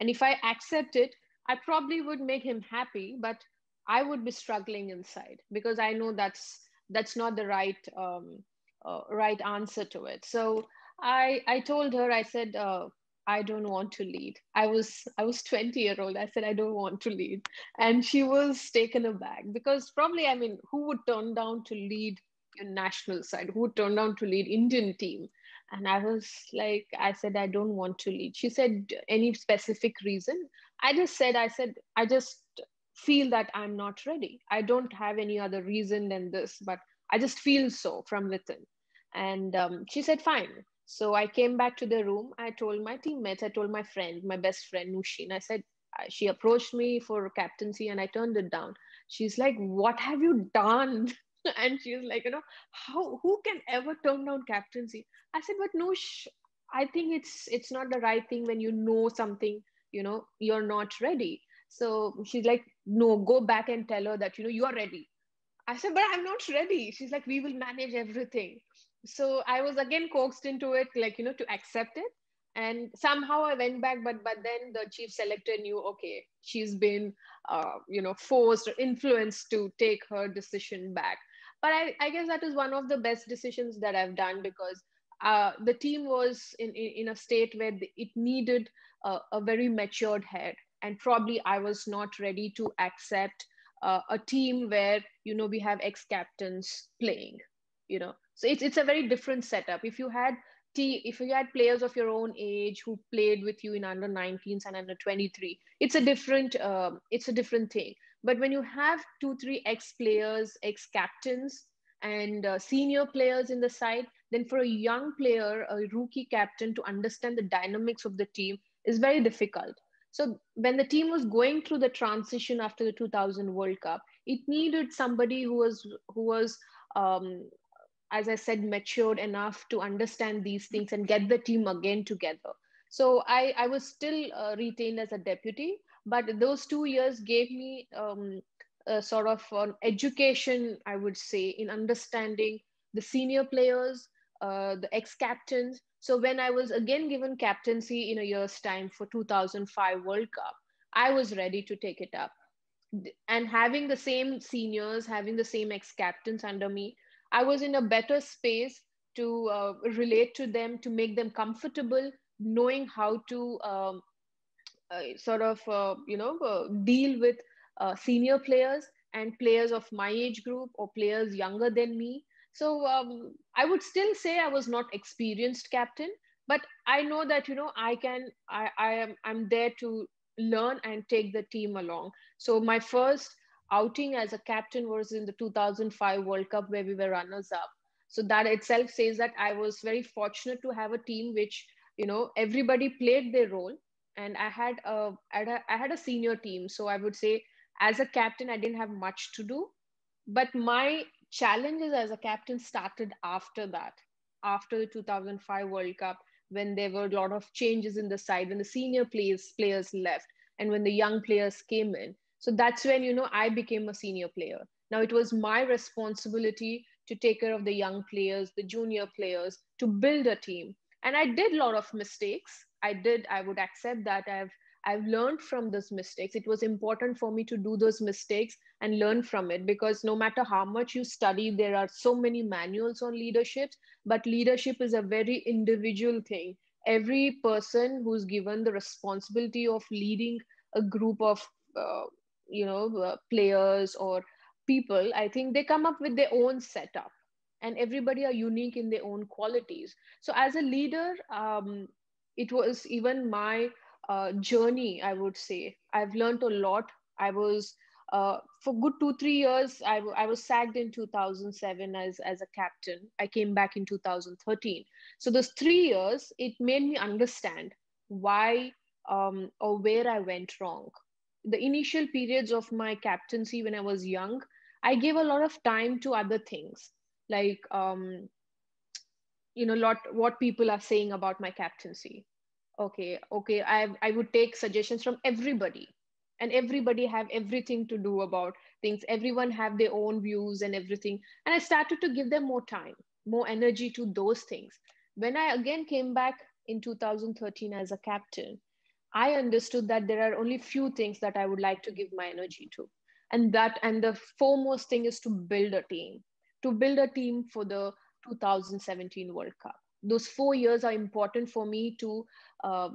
And if i accept it i probably would make him happy but i would be struggling inside because i know that's that's not the right um, uh, right answer to it. So i i told her i said uh, i don't want to lead. I was i was 20 year old i said i don't want to lead. And she was taken aback because probably i mean who would turn down to lead your national side? Who would turn down to lead indian team? And i was like i said i don't want to lead. She said any specific reason? I just said i said i just feel that I'm not ready. I don't have any other reason than this, but I just feel so from within. And um, she said, fine. So I came back to the room. I told my teammates, I told my friend, my best friend, Nooshin, I said, she approached me for captaincy and I turned it down. She's like, what have you done? (laughs) and she's like, you know, how, who can ever turn down captaincy? I said, but Nush, I think it's, it's not the right thing when you know something, you know, you're not ready. So she's like, no, go back and tell her that, you know, you are ready. I said, but I'm not ready. She's like, we will manage everything. So I was again coaxed into it, like, you know, to accept it. And somehow I went back, but but then the chief selector knew, okay, she's been, uh, you know, forced or influenced to take her decision back. But I, I guess that is one of the best decisions that I've done because uh, the team was in, in, in, a state where it needed a, a very matured head and probably i was not ready to accept uh, a team where you know we have ex captains playing you know. So it's it's a very different setup. If you had t if you had players of your own age who played with you in under 19s and under 23 it's a different um, it's a different thing. But when you have two three ex players ex captains and uh, senior players in the side then for a young player a rookie captain to understand the dynamics of the team is very difficult so when the team was going through the transition after the 2000 World Cup, it needed somebody who was who was, um, as I said, matured enough to understand these things and get the team again together. So I, I was still uh, retained as a deputy, but those two years gave me um, a sort of an education, I would say, in understanding the senior players, uh, the ex-captains, so when I was again given captaincy in a year's time for 2005 World Cup, I was ready to take it up. And having the same seniors, having the same ex-captains under me, I was in a better space to uh, relate to them, to make them comfortable, knowing how to um, uh, sort of, uh, you know, uh, deal with uh, senior players and players of my age group or players younger than me so um, I would still say I was not experienced captain, but I know that you know I can I, I am I'm there to learn and take the team along. So my first outing as a captain was in the 2005 World Cup where we were runners up. So that itself says that I was very fortunate to have a team which you know everybody played their role, and I had a I had a, I had a senior team. So I would say as a captain I didn't have much to do, but my challenges as a captain started after that, after the 2005 World Cup, when there were a lot of changes in the side, when the senior players players left, and when the young players came in. So that's when you know I became a senior player. Now it was my responsibility to take care of the young players, the junior players, to build a team. And I did a lot of mistakes. I did. I would accept that. I've I've learned from those mistakes. It was important for me to do those mistakes and learn from it because no matter how much you study, there are so many manuals on leadership, but leadership is a very individual thing. Every person who's given the responsibility of leading a group of, uh, you know, uh, players or people, I think they come up with their own setup and everybody are unique in their own qualities. So as a leader, um, it was even my uh, journey, I would say. I've learned a lot. I was uh, for good two three years I, w- I was sacked in 2007 as, as a captain. I came back in 2013 so those three years it made me understand why um, or where i went wrong. The initial periods of my captaincy when i was young i gave a lot of time to other things. Like um, you know lot what people are saying about my captaincy okay okay i i would take suggestions from everybody. And everybody have everything to do about things. Everyone have their own views and everything. And i started to give them more time more energy to those things. When i again came back in 2013 as a captain i understood that there are only few things that i would like to give my energy to. And that and the foremost thing is to build a team to build a team for the 2017 world cup those four years are important for me to uh,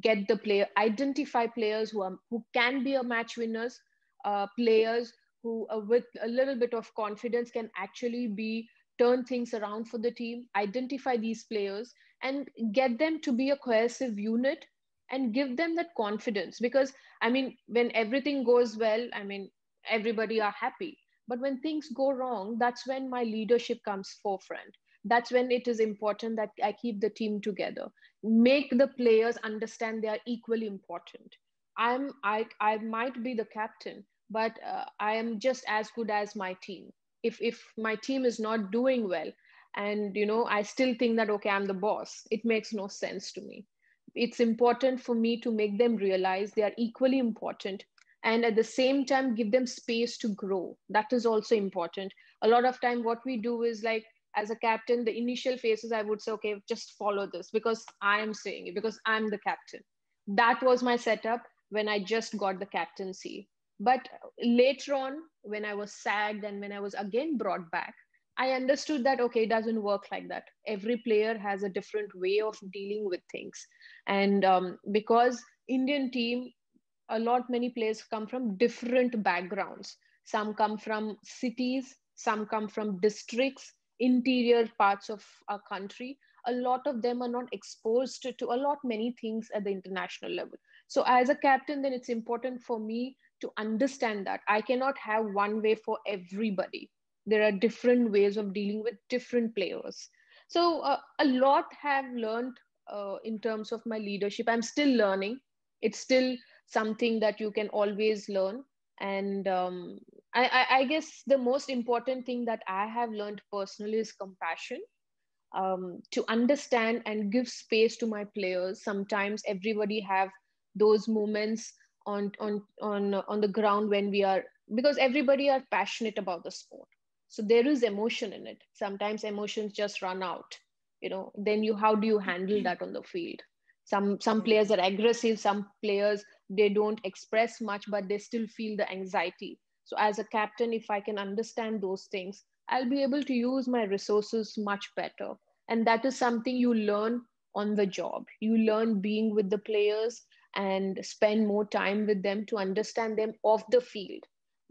get the player, identify players who are who can be a match winners, uh, players who uh, with a little bit of confidence can actually be turn things around for the team. Identify these players and get them to be a cohesive unit and give them that confidence because I mean when everything goes well, I mean everybody are happy. But when things go wrong, that's when my leadership comes forefront that's when it is important that i keep the team together. Make the players understand they are equally important. I'm i i might be the captain but uh, i am just as good as my team. If if my team is not doing well and you know i still think that okay i'm the boss it makes no sense to me. It's important for me to make them realize they are equally important and at the same time give them space to grow. That is also important. A lot of time what we do is like as a captain the initial phases i would say okay just follow this because i am saying it because i'm the captain. That was my setup when i just got the captaincy. But later on when i was sagged and when i was again brought back i understood that okay it doesn't work like that. Every player has a different way of dealing with things. And um, because indian team a lot many players come from different backgrounds. Some come from cities some come from districts interior parts of our country a lot of them are not exposed to, to a lot many things at the international level. So as a captain then it's important for me to understand that. I cannot have one way for everybody. There are different ways of dealing with different players. So uh, a lot have learned uh, in terms of my leadership. I'm still learning. It's still something that you can always learn. And um, I, I, guess the most important thing that i have learned personally is compassion um, to understand and give space to my players. Sometimes everybody have those moments on on on on the ground when we are because everybody are passionate about the sport. So there is emotion in it. Sometimes emotions just run out you know. Then you how do you handle that on the field? Some some players are aggressive some players they don't express much but they still feel the anxiety so as a captain if i can understand those things i'll be able to use my resources much better. And that is something you learn on the job. You learn being with the players and spend more time with them to understand them off the field.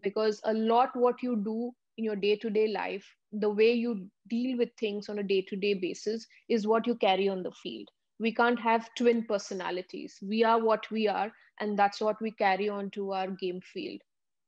Because a lot what you do in your day-to-day life the way you deal with things on a day-to-day basis is what you carry on the field. We can't have twin personalities. We are what we are and that's what we carry on to our game field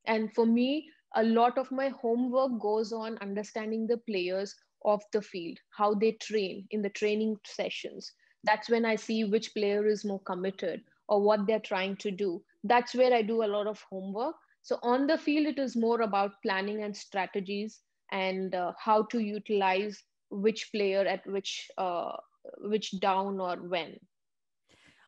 and for me a lot of my homework goes on understanding the players of the field how they train in the training sessions. That's when i see which player is more committed or what they're trying to do. That's where i do a lot of homework. So on the field it is more about planning and strategies and uh, how to utilize which player at which uh, which down or when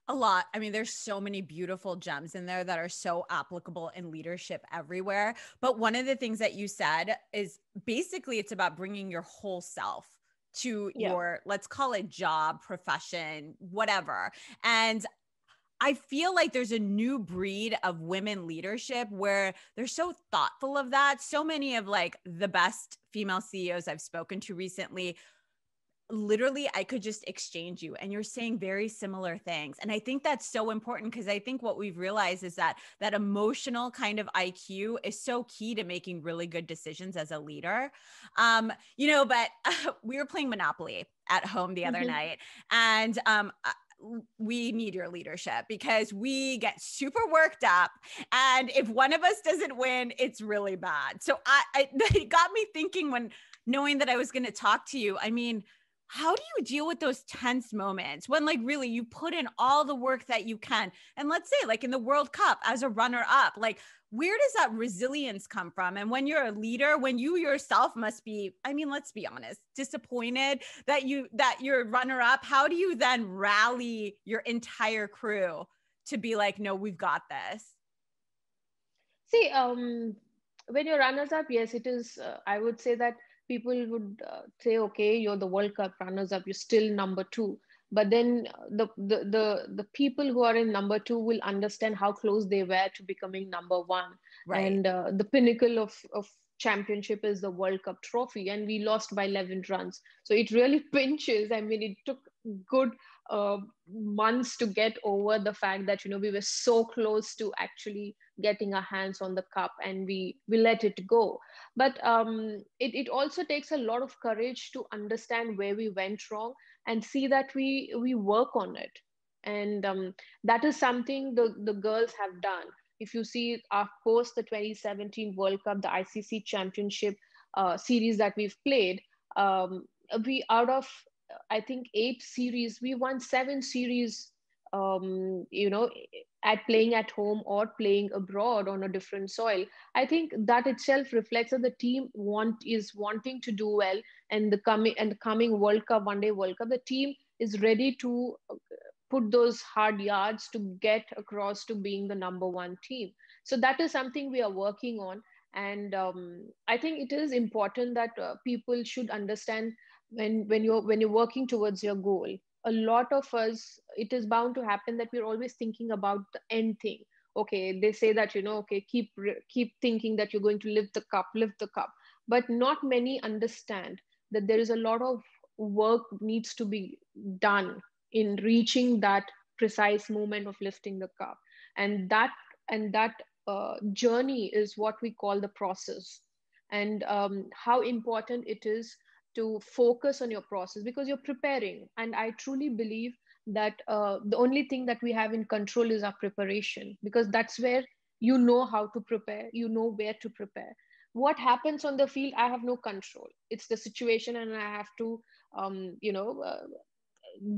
a lot. I mean, there's so many beautiful gems in there that are so applicable in leadership everywhere. But one of the things that you said is basically it's about bringing your whole self to yeah. your, let's call it job, profession, whatever. And I feel like there's a new breed of women leadership where they're so thoughtful of that. So many of like the best female CEOs I've spoken to recently literally I could just exchange you and you're saying very similar things. And I think that's so important because I think what we've realized is that that emotional kind of IQ is so key to making really good decisions as a leader. Um, you know, but uh, (laughs) we were playing Monopoly at home the other mm-hmm. night and um we need your leadership because we get super worked up and if one of us doesn't win it's really bad so i, I (laughs) it got me thinking when knowing that i was going to talk to you i mean how do you deal with those tense moments when like really you put in all the work that you can? And let's say like in the world cup as a runner up like where does that resilience come from? And when you're a leader when you yourself must be i mean let's be honest disappointed that you that you're runner up how do you then rally your entire crew to be like no we've got this see um when you're runners up yes it is uh, i would say that people would uh, say, okay, you're the World Cup runners up, you're still number two. But then uh, the, the, the, the people who are in number two will understand how close they were to becoming number one. Right. And uh, the pinnacle of, of championship is the World Cup trophy. And we lost by 11 runs. So it really (laughs) pinches. I mean, it took good uh, months to get over the fact that, you know, we were so close to actually getting our hands on the cup and we we let it go but um, it, it also takes a lot of courage to understand where we went wrong and see that we we work on it and um, that is something the, the girls have done if you see our post the 2017 world cup the icc championship uh, series that we've played um, we out of I think eight series, we won seven series. Um, you know, at playing at home or playing abroad on a different soil. I think that itself reflects that the team want is wanting to do well, and the coming and the coming World Cup, one day World Cup, the team is ready to uh, put those hard yards to get across to being the number one team. So that is something we are working on, and um, I think it is important that uh, people should understand when when you're when you're working towards your goal a lot of us it is bound to happen that we're always thinking about the end thing. Okay they say that you know okay keep keep thinking that you're going to lift the cup lift the cup. But not many understand that there is a lot of work needs to be done in reaching that precise moment of lifting the cup. And that and that uh, journey is what we call the process. And um, how important it is to focus on your process because you're preparing. And i truly believe that uh, the only thing that we have in control is our preparation because that's where you know how to prepare. You know where to prepare. What happens on the field i have no control. It's the situation and i have to um, you know uh,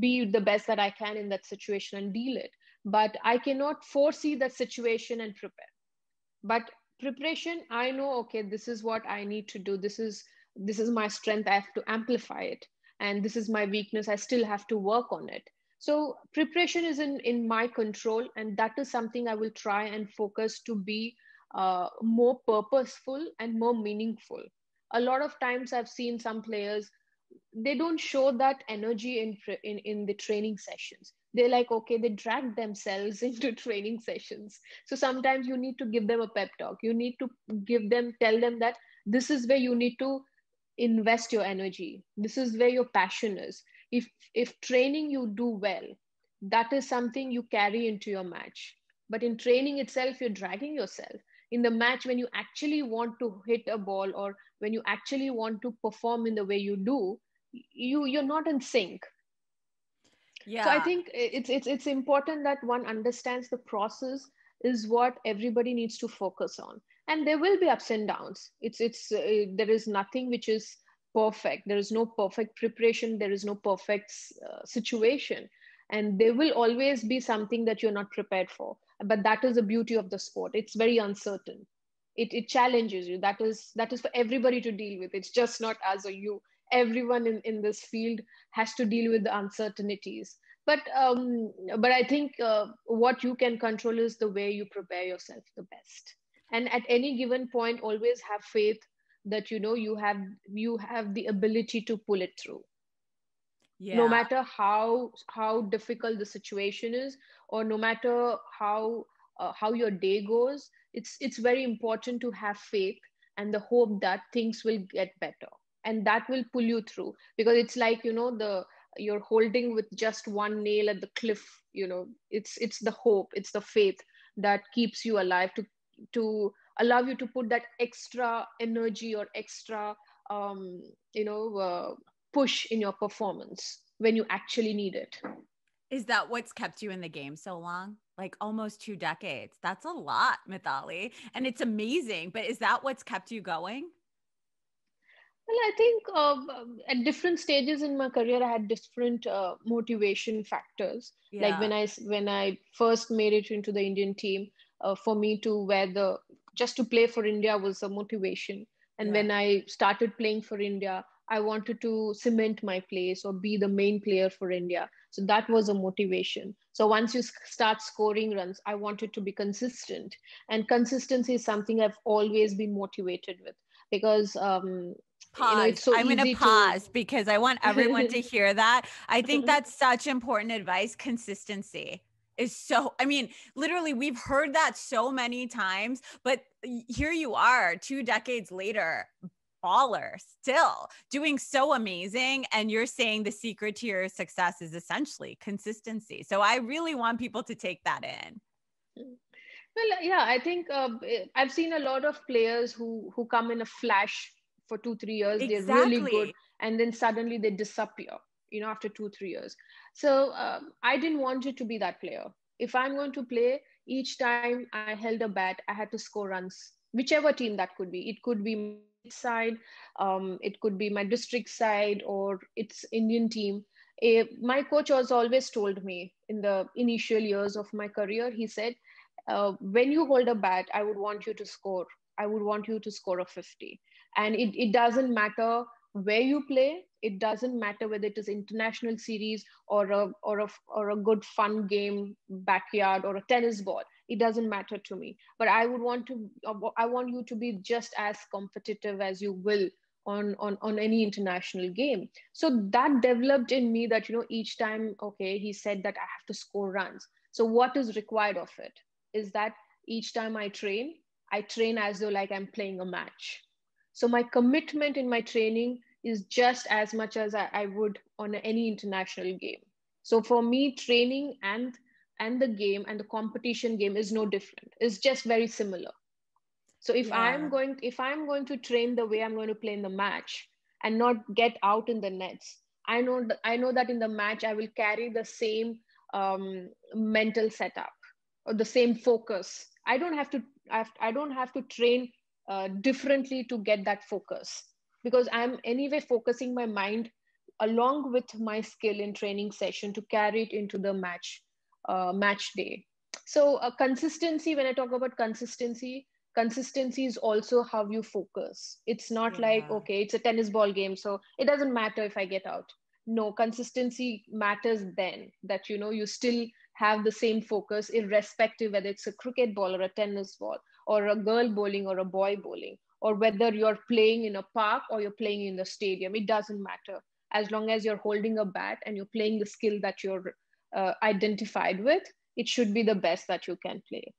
be the best that i can in that situation and deal it. But i cannot foresee that situation and prepare. But preparation i know okay this is what i need to do. This is this is my strength i have to amplify it. And this is my weakness i still have to work on it. So preparation is in in my control and that is something i will try and focus to be uh, more purposeful and more meaningful. A lot of times i've seen some players they don't show that energy in in, in the training sessions. They're like okay they drag themselves (laughs) into training sessions. So sometimes you need to give them a pep talk. You need to give them tell them that this is where you need to invest your energy. This is where your passion is. If if training you do well that is something you carry into your match. But in training itself you're dragging yourself. In the match when you actually want to hit a ball or when you actually want to perform in the way you do you you're not in sync. Yeah so i think it's it's it's important that one understands the process is what everybody needs to focus on and there will be ups and downs. It's it's uh, there is nothing which is perfect. There is no perfect preparation. There is no perfect uh, situation. And there will always be something that you're not prepared for. But that is the beauty of the sport. It's very uncertain. It, it challenges you. That is that is for everybody to deal with. It's just not us or you. Everyone in, in this field has to deal with the uncertainties. But um, but i think uh, what you can control is the way you prepare yourself the best and at any given point always have faith that you know you have you have the ability to pull it through. Yeah. no matter how how difficult the situation is or no matter how uh, how your day goes it's it's very important to have faith and the hope that things will get better. And that will pull you through. Because it's like you know the you're holding with just one nail at the cliff you know. It's it's the hope it's the faith that keeps you alive to to allow you to put that extra energy or extra um, you know uh, push in your performance when you actually need it. Is that what's kept you in the game so long? Like almost two decades. That's a lot mithali. And it's amazing but is that what's kept you going? Well i think uh, at different stages in my career i had different uh, motivation factors. Yeah. like when i when i first made it into the indian team uh, for me to wear the just to play for India was a motivation. And yeah. when I started playing for India, I wanted to cement my place or be the main player for India. So that was a motivation. So once you start scoring runs, I wanted to be consistent. And consistency is something I've always been motivated with because um, pause. You know, so I'm going to pause because I want everyone to (laughs) hear that. I think (laughs) that's such important advice consistency is so i mean literally we've heard that so many times but here you are two decades later baller still doing so amazing and you're saying the secret to your success is essentially consistency. So i really want people to take that in. Well yeah i think uh, i've seen a lot of players who who come in a flash for two three years exactly. they're really good and then suddenly they disappear you know after two three years so um, i didn't want it to be that player if i'm going to play each time i held a bat i had to score runs whichever team that could be it could be side, um, it could be my district side, or it's Indian team. A, my coach has always told me in the initial years of my career, he said, uh, when you hold a bat, I would want you to score. I would want you to score a 50. And it, it doesn't matter where you play it doesn't matter whether it is international series or a or a or a good fun game backyard or a tennis ball. It doesn't matter to me. But i would want to i want you to be just as competitive as you will on on on any international game. So that developed in me that you know each time okay he said that i have to score runs. So what is required of it? Is that each time i train i train as though like i'm playing a match. So my commitment in my training is just as much as I, I would on any international game. So for me, training and and the game and the competition game is no different. It's just very similar. So if yeah. I'm going if I'm going to train the way I'm going to play in the match and not get out in the nets, I know that I know that in the match I will carry the same um, mental setup or the same focus. I don't have to I, have, I don't have to train uh, differently to get that focus because i'm anyway focusing my mind along with my skill in training session to carry it into the match uh, match day. So uh, consistency when i talk about consistency consistency is also how you focus. It's not yeah. like okay it's a tennis ball game so it doesn't matter if i get out. No consistency matters then that you know you still have the same focus irrespective whether it's a cricket ball or a tennis ball or a girl bowling or a boy bowling or whether you're playing in a park or you're playing in the stadium. It doesn't matter. As long as you're holding a bat and you're playing the skill that you're uh, identified with it should be the best that you can play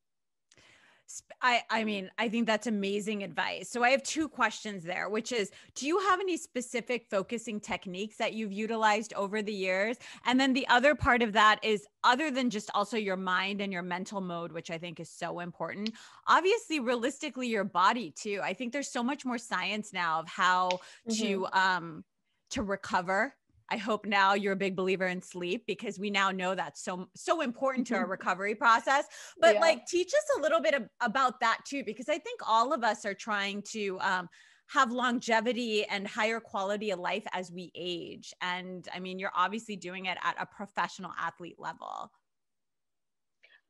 I, I mean, I think that's amazing advice. So I have two questions there, which is do you have any specific focusing techniques that you've utilized over the years? And then the other part of that is other than just also your mind and your mental mode, which I think is so important, obviously, realistically, your body too. I think there's so much more science now of how mm-hmm. to um to recover I hope now you're a big believer in sleep because we now know that's so so important to our mm-hmm. recovery process. But yeah. like teach us a little bit of, about that too because I think all of us are trying to um, have longevity and higher quality of life as we age. And I mean, you're obviously doing it at a professional athlete level.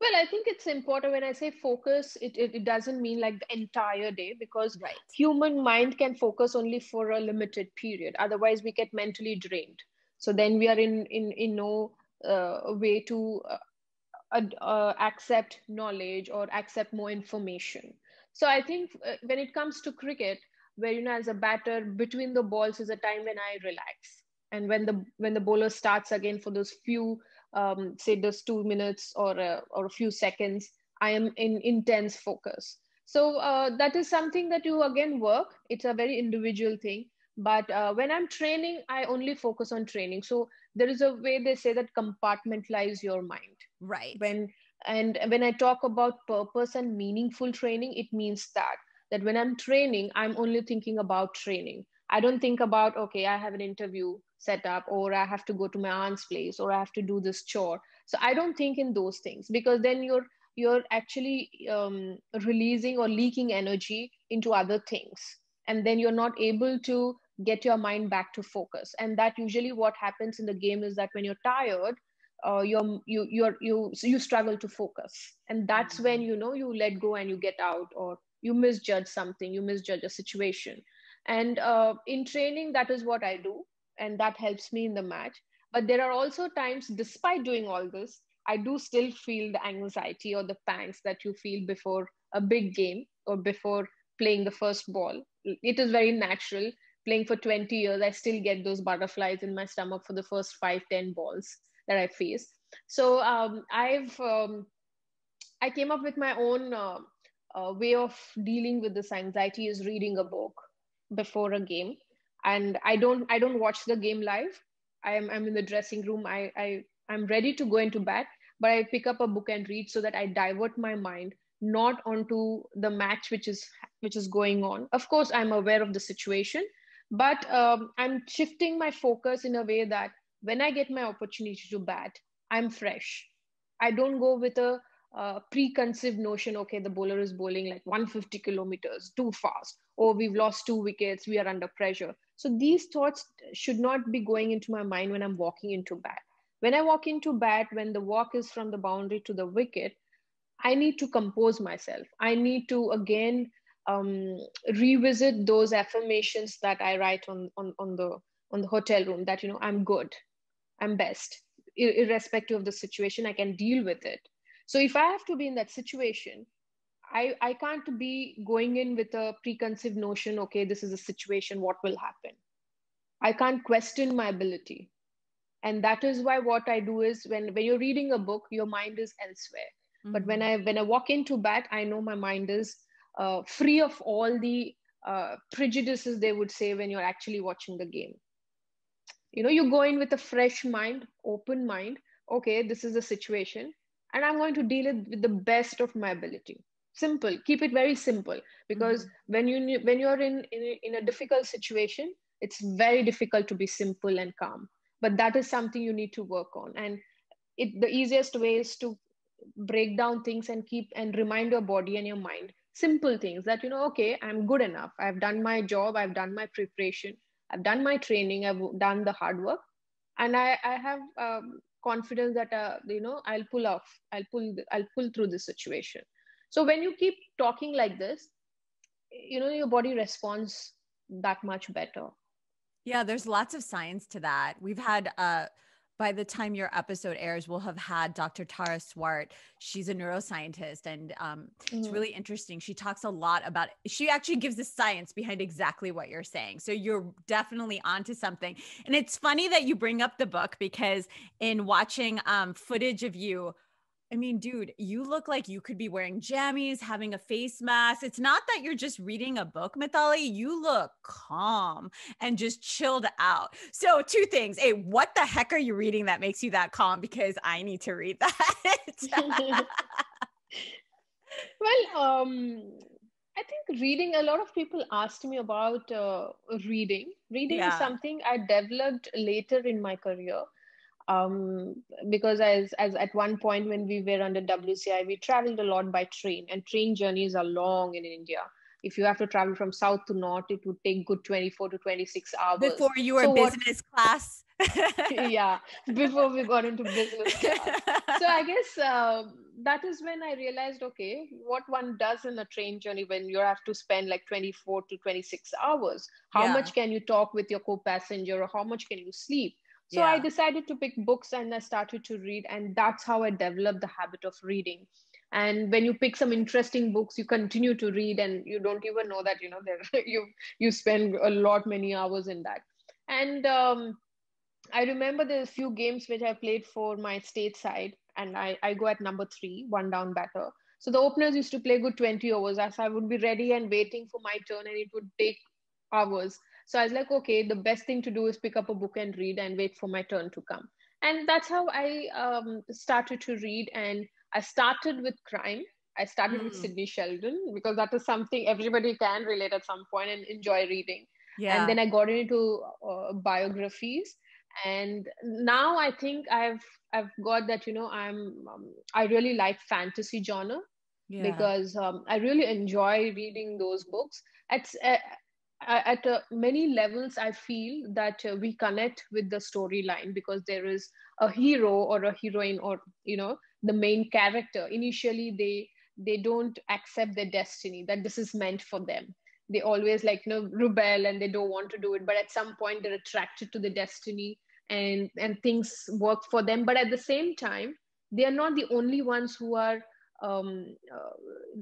Well, I think it's important when I say focus, it, it, it, doesn't mean like the entire day because right. human mind can focus only for a limited period. Otherwise, we get mentally drained. So then we are in, in, in no uh, way to uh, uh, accept knowledge or accept more information. So I think uh, when it comes to cricket, where, you know, as a batter, between the balls is a time when I relax. And when the when the bowler starts again for those few um, say just two minutes or a, or a few seconds, I am in intense focus. So uh, that is something that you again work. It's a very individual thing. But uh, when I'm training, I only focus on training. So there is a way they say that compartmentalize your mind. Right. When and when I talk about purpose and meaningful training, it means that that when I'm training, I'm only thinking about training. I don't think about okay, I have an interview set up or i have to go to my aunt's place or i have to do this chore. So i don't think in those things because then you're you're actually um, releasing or leaking energy into other things. And then you're not able to get your mind back to focus. And that usually what happens in the game is that when you're tired uh, you're you you're you you struggle to focus. And that's mm-hmm. when you know you let go and you get out or you misjudge something you misjudge a situation. And uh, in training that is what i do and that helps me in the match. But there are also times despite doing all this i do still feel the anxiety or the pangs that you feel before a big game or before playing the first ball. It is very natural. Playing for 20 years i still get those butterflies in my stomach for the first five ten balls that i face. So um, i've um, i came up with my own uh, uh, way of dealing with this anxiety is reading a book before a game and i don't i don't watch the game live. I'm, I'm in the dressing room. I, I i'm ready to go into bat but i pick up a book and read so that i divert my mind not onto the match which is which is going on. Of course i'm aware of the situation but um, i'm shifting my focus in a way that when i get my opportunity to bat i'm fresh. I don't go with a uh, preconceived notion okay the bowler is bowling like 150 kilometers too fast. Or we've lost two wickets. We are under pressure so these thoughts should not be going into my mind when i'm walking into bat when i walk into bat when the walk is from the boundary to the wicket i need to compose myself. I need to again um, revisit those affirmations that i write on, on on the on the hotel room that you know i'm good i'm best irrespective of the situation i can deal with it. So if i have to be in that situation i i can't be going in with a preconceived notion okay this is a situation what will happen? I can't question my ability. And that is why what i do is when when you're reading a book your mind is elsewhere. Mm-hmm. but when mm-hmm. i when i walk into bat i know my mind is uh, free of all the uh, prejudices they would say when you're actually watching the game. You know you go in with a fresh mind open mind. Okay this is a situation and i'm going to deal it with the best of my ability simple. Keep it very simple. Because mm-hmm. when you when you're in, in a, in a difficult situation it's very difficult to be simple and calm. But that is something you need to work on. And it the easiest way is to break down things and keep and remind your body and your mind simple things that you know okay i'm good enough. I've done my job. I've done my preparation. I've done my training. I've done the hard work. And i i have um, confidence that uh, you know i'll pull off. I'll pull i'll pull through this situation so when you keep talking like this you know your body responds that much better yeah there's lots of science to that we've had uh by the time your episode airs, we'll have had Dr. Tara Swart. She's a neuroscientist and um, mm-hmm. it's really interesting. She talks a lot about, she actually gives the science behind exactly what you're saying. So you're definitely onto something. And it's funny that you bring up the book because in watching um, footage of you I mean, dude, you look like you could be wearing jammies, having a face mask. It's not that you're just reading a book, Mithali. You look calm and just chilled out. So, two things. A, what the heck are you reading that makes you that calm? Because I need to read that. (laughs) well, um, I think reading, a lot of people asked me about uh, reading. Reading yeah. is something I developed later in my career um, because as, as at one point when we were under WCAI, we traveled a lot by train and train journeys are long in India. If you have to travel from south to north, it would take good 24 to 26 hours. Before you were so business what, class. (laughs) yeah, before we got into business class. So I (laughs) guess uh, that is when I realized, okay, what one does in a train journey when you have to spend like 24 to 26 hours, how yeah. much can you talk with your co-passenger or how much can you sleep? So yeah. I decided to pick books and I started to read, and that's how I developed the habit of reading. And when you pick some interesting books, you continue to read, and you don't even know that you know there (laughs) you you spend a lot many hours in that. And um, I remember there's a few games which I played for my state side, and I I go at number three, one down batter. So the openers used to play good 20 overs as I would be ready and waiting for my turn, and it would take hours. So I was like, okay, the best thing to do is pick up a book and read and wait for my turn to come. And that's how I um, started to read. And I started with crime. I started mm. with hmm. Sidney Sheldon because that is something everybody can relate at some point and enjoy reading. Yeah. And then I got into uh, biographies and now i think i've i've got that you know i'm um, i really like fantasy genre yeah. because um, i really enjoy reading those books it's uh, at uh, many levels i feel that uh, we connect with the storyline because there is a hero or a heroine or you know the main character. Initially they they don't accept their destiny that this is meant for them. They always like you know rebel and they don't want to do it but at some point they're attracted to the destiny and and things work for them. But at the same time they are not the only ones who are um, uh,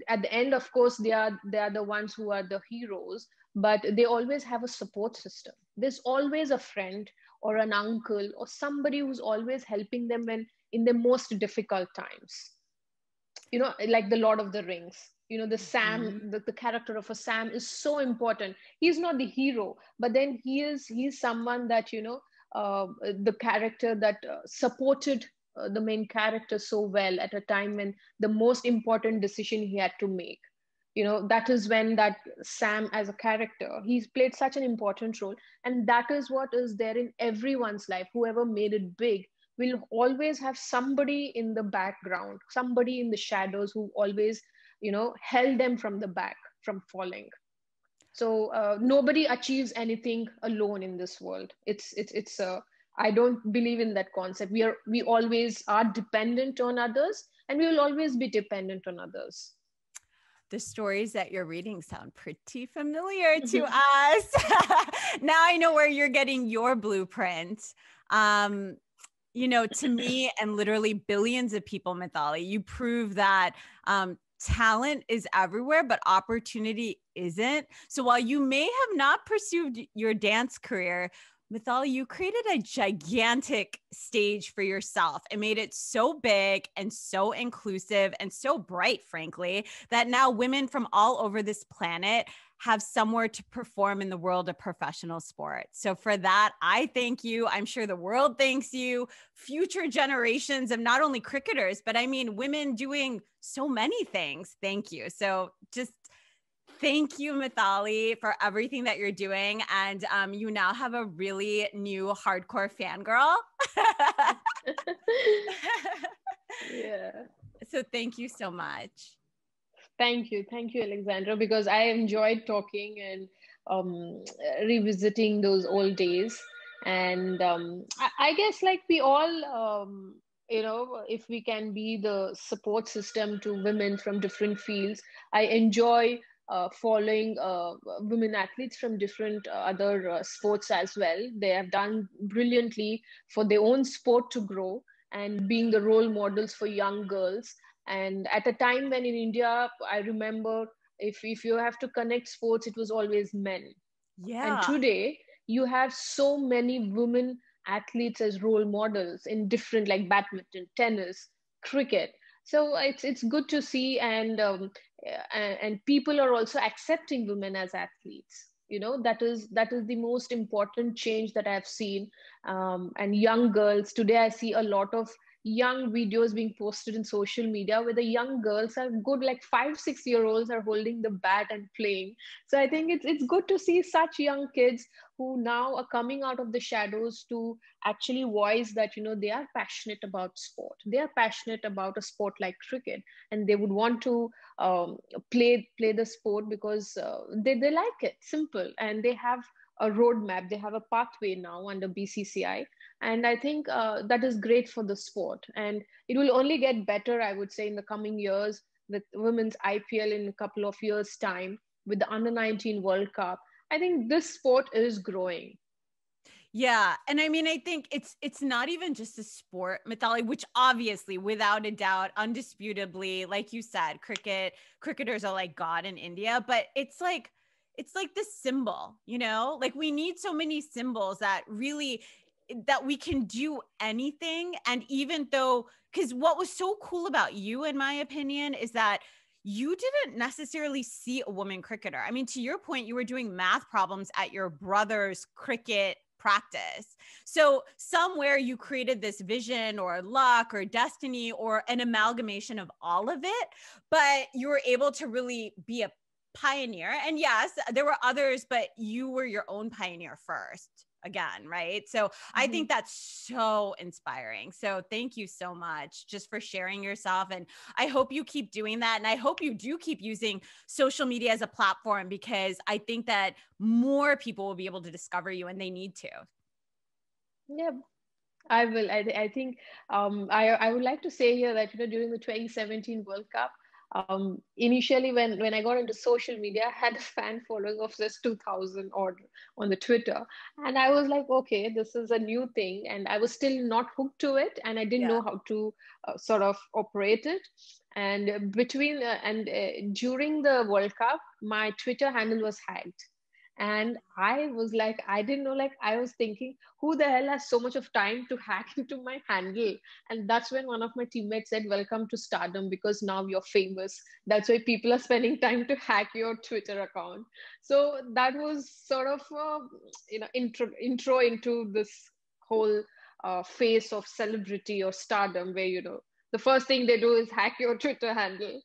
at the end of course they are they are the ones who are the heroes but they always have a support system. There's always a friend or an uncle or somebody who's always helping them when in the most difficult times. You know like the lord of the rings you know the sam mm-hmm. the, the character of a sam is so important. He's not the hero but then he is he's someone that you know uh, the character that uh, supported uh, the main character so well at a time when the most important decision he had to make you know that is when that sam as a character he's played such an important role. And that is what is there in everyone's life. Whoever made it big will always have somebody in the background somebody in the shadows who always you know held them from the back from falling. So uh, nobody achieves anything alone in this world. It's it's it's uh, i don't believe in that concept. We are we always are dependent on others and we will always be dependent on others the stories that you're reading sound pretty familiar to us. (laughs) now I know where you're getting your blueprint. Um, you know, to me (laughs) and literally billions of people, Mithali, you prove that um, talent is everywhere, but opportunity isn't. So while you may have not pursued your dance career, Mithali, you created a gigantic stage for yourself and made it so big and so inclusive and so bright, frankly, that now women from all over this planet have somewhere to perform in the world of professional sport. So, for that, I thank you. I'm sure the world thanks you. Future generations of not only cricketers, but I mean, women doing so many things. Thank you. So, just Thank you, Mithali, for everything that you're doing. And um, you now have a really new hardcore fangirl. yeah. (laughs) (laughs) So thank you so much. Thank you. Thank you, Alexandra, because I enjoyed talking and um, revisiting those old days. And um, I, I, guess, like we all, um, you know, if we can be the support system to women from different fields, I enjoy uh, following uh, women athletes from different uh, other uh, sports as well. They have done brilliantly for their own sport to grow and being the role models for young girls. And at a time when in India, I remember if, if you have to connect sports, it was always men. Yeah. And today, you have so many women athletes as role models in different like badminton, tennis, cricket so it's it's good to see and um, and, people are also accepting women as athletes. You know that is that is the most important change that i've seen. Um, and young girls today i see a lot of young videos being posted in social media where the young girls are good like five six year olds are holding the bat and playing. So i think it's it's good to see such young kids who now are coming out of the shadows to actually voice that you know they are passionate about sport. They are passionate about a sport like cricket and they would want to um, play play the sport because uh, they, they like it. Simple. And they have a roadmap. They have a pathway now under bcci and i think uh, that is great for the sport. And it will only get better i would say in the coming years with women's ipl in a couple of years time with the under 19 world cup. I think this sport is growing. Yeah, and I mean I think it's it's not even just a sport, Mithali, which obviously without a doubt undisputably like you said, cricket cricketers are like god in India, but it's like it's like the symbol, you know? Like we need so many symbols that really that we can do anything and even though cuz what was so cool about you in my opinion is that you didn't necessarily see a woman cricketer. I mean, to your point, you were doing math problems at your brother's cricket practice. So, somewhere you created this vision or luck or destiny or an amalgamation of all of it, but you were able to really be a pioneer. And yes, there were others, but you were your own pioneer first again, right? So mm-hmm. I think that's so inspiring. So thank you so much just for sharing yourself. And I hope you keep doing that. And I hope you do keep using social media as a platform because I think that more people will be able to discover you and they need to. Yeah, I will. I, I think um, I, I would like to say here that you know during the 2017 World Cup, um, initially when when i got into social media i had a (laughs) fan following of just 2000 odd on the twitter. And i was like okay this is a new thing. And i was still not hooked to it. And i didn't yeah. know how to uh, sort of operate it. And between uh, and uh, during the world cup my twitter handle was hacked and i was like i didn't know like i was thinking who the hell has so much of time to hack (laughs) into my handle? And that's when one of my teammates said welcome to stardom because now you're famous. That's why people are spending time to hack your twitter account. So that was sort of a, you know intro intro into this whole uh, phase of celebrity or stardom where you know the first thing they do is hack your twitter handle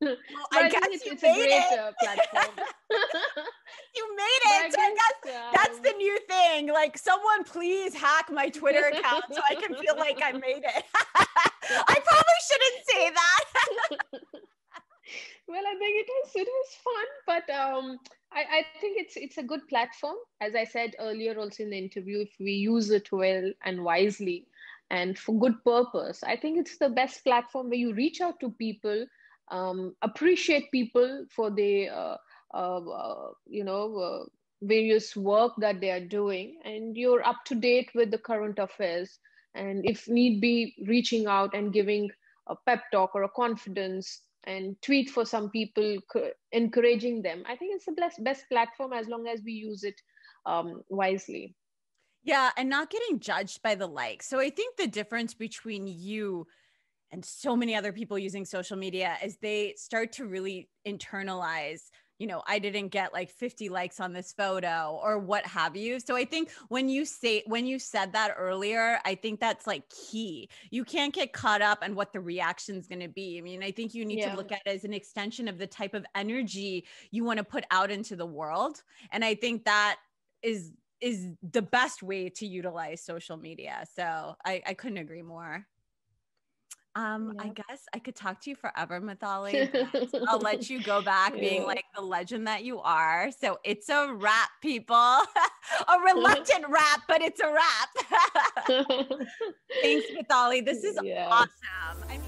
well, I, I guess it's, it's a great uh, platform. you made it. I guess, that's the new thing. like, someone please hack my Twitter account so I can feel like I made it. (laughs) I probably shouldn't say that. (laughs) well, I think it was it was fun, but um, I, I think it's it's a good platform. As I said earlier, also in the interview, if we use it well and wisely and for good purpose, I think it's the best platform where you reach out to people, um, appreciate people for the uh, uh, uh, you know uh, various work that they are doing, and you're up to date with the current affairs. And if need be, reaching out and giving a pep talk or a confidence and tweet for some people encouraging them i think it's the best best platform as long as we use it um, wisely yeah and not getting judged by the likes so i think the difference between you and so many other people using social media as they start to really internalize you know, I didn't get like 50 likes on this photo or what have you. So I think when you say, when you said that earlier, I think that's like key. You can't get caught up on what the reaction is going to be. I mean, I think you need yeah. to look at it as an extension of the type of energy you want to put out into the world. And I think that is is the best way to utilize social media. So I, I couldn't agree more. Um, I guess I could talk to you forever, (laughs) Mithali. I'll let you go back being like the legend that you are. So it's a wrap, people. (laughs) a (laughs) reluctant wrap, but it's a wrap. Thanks, Mithali. This is yeah. awesome. I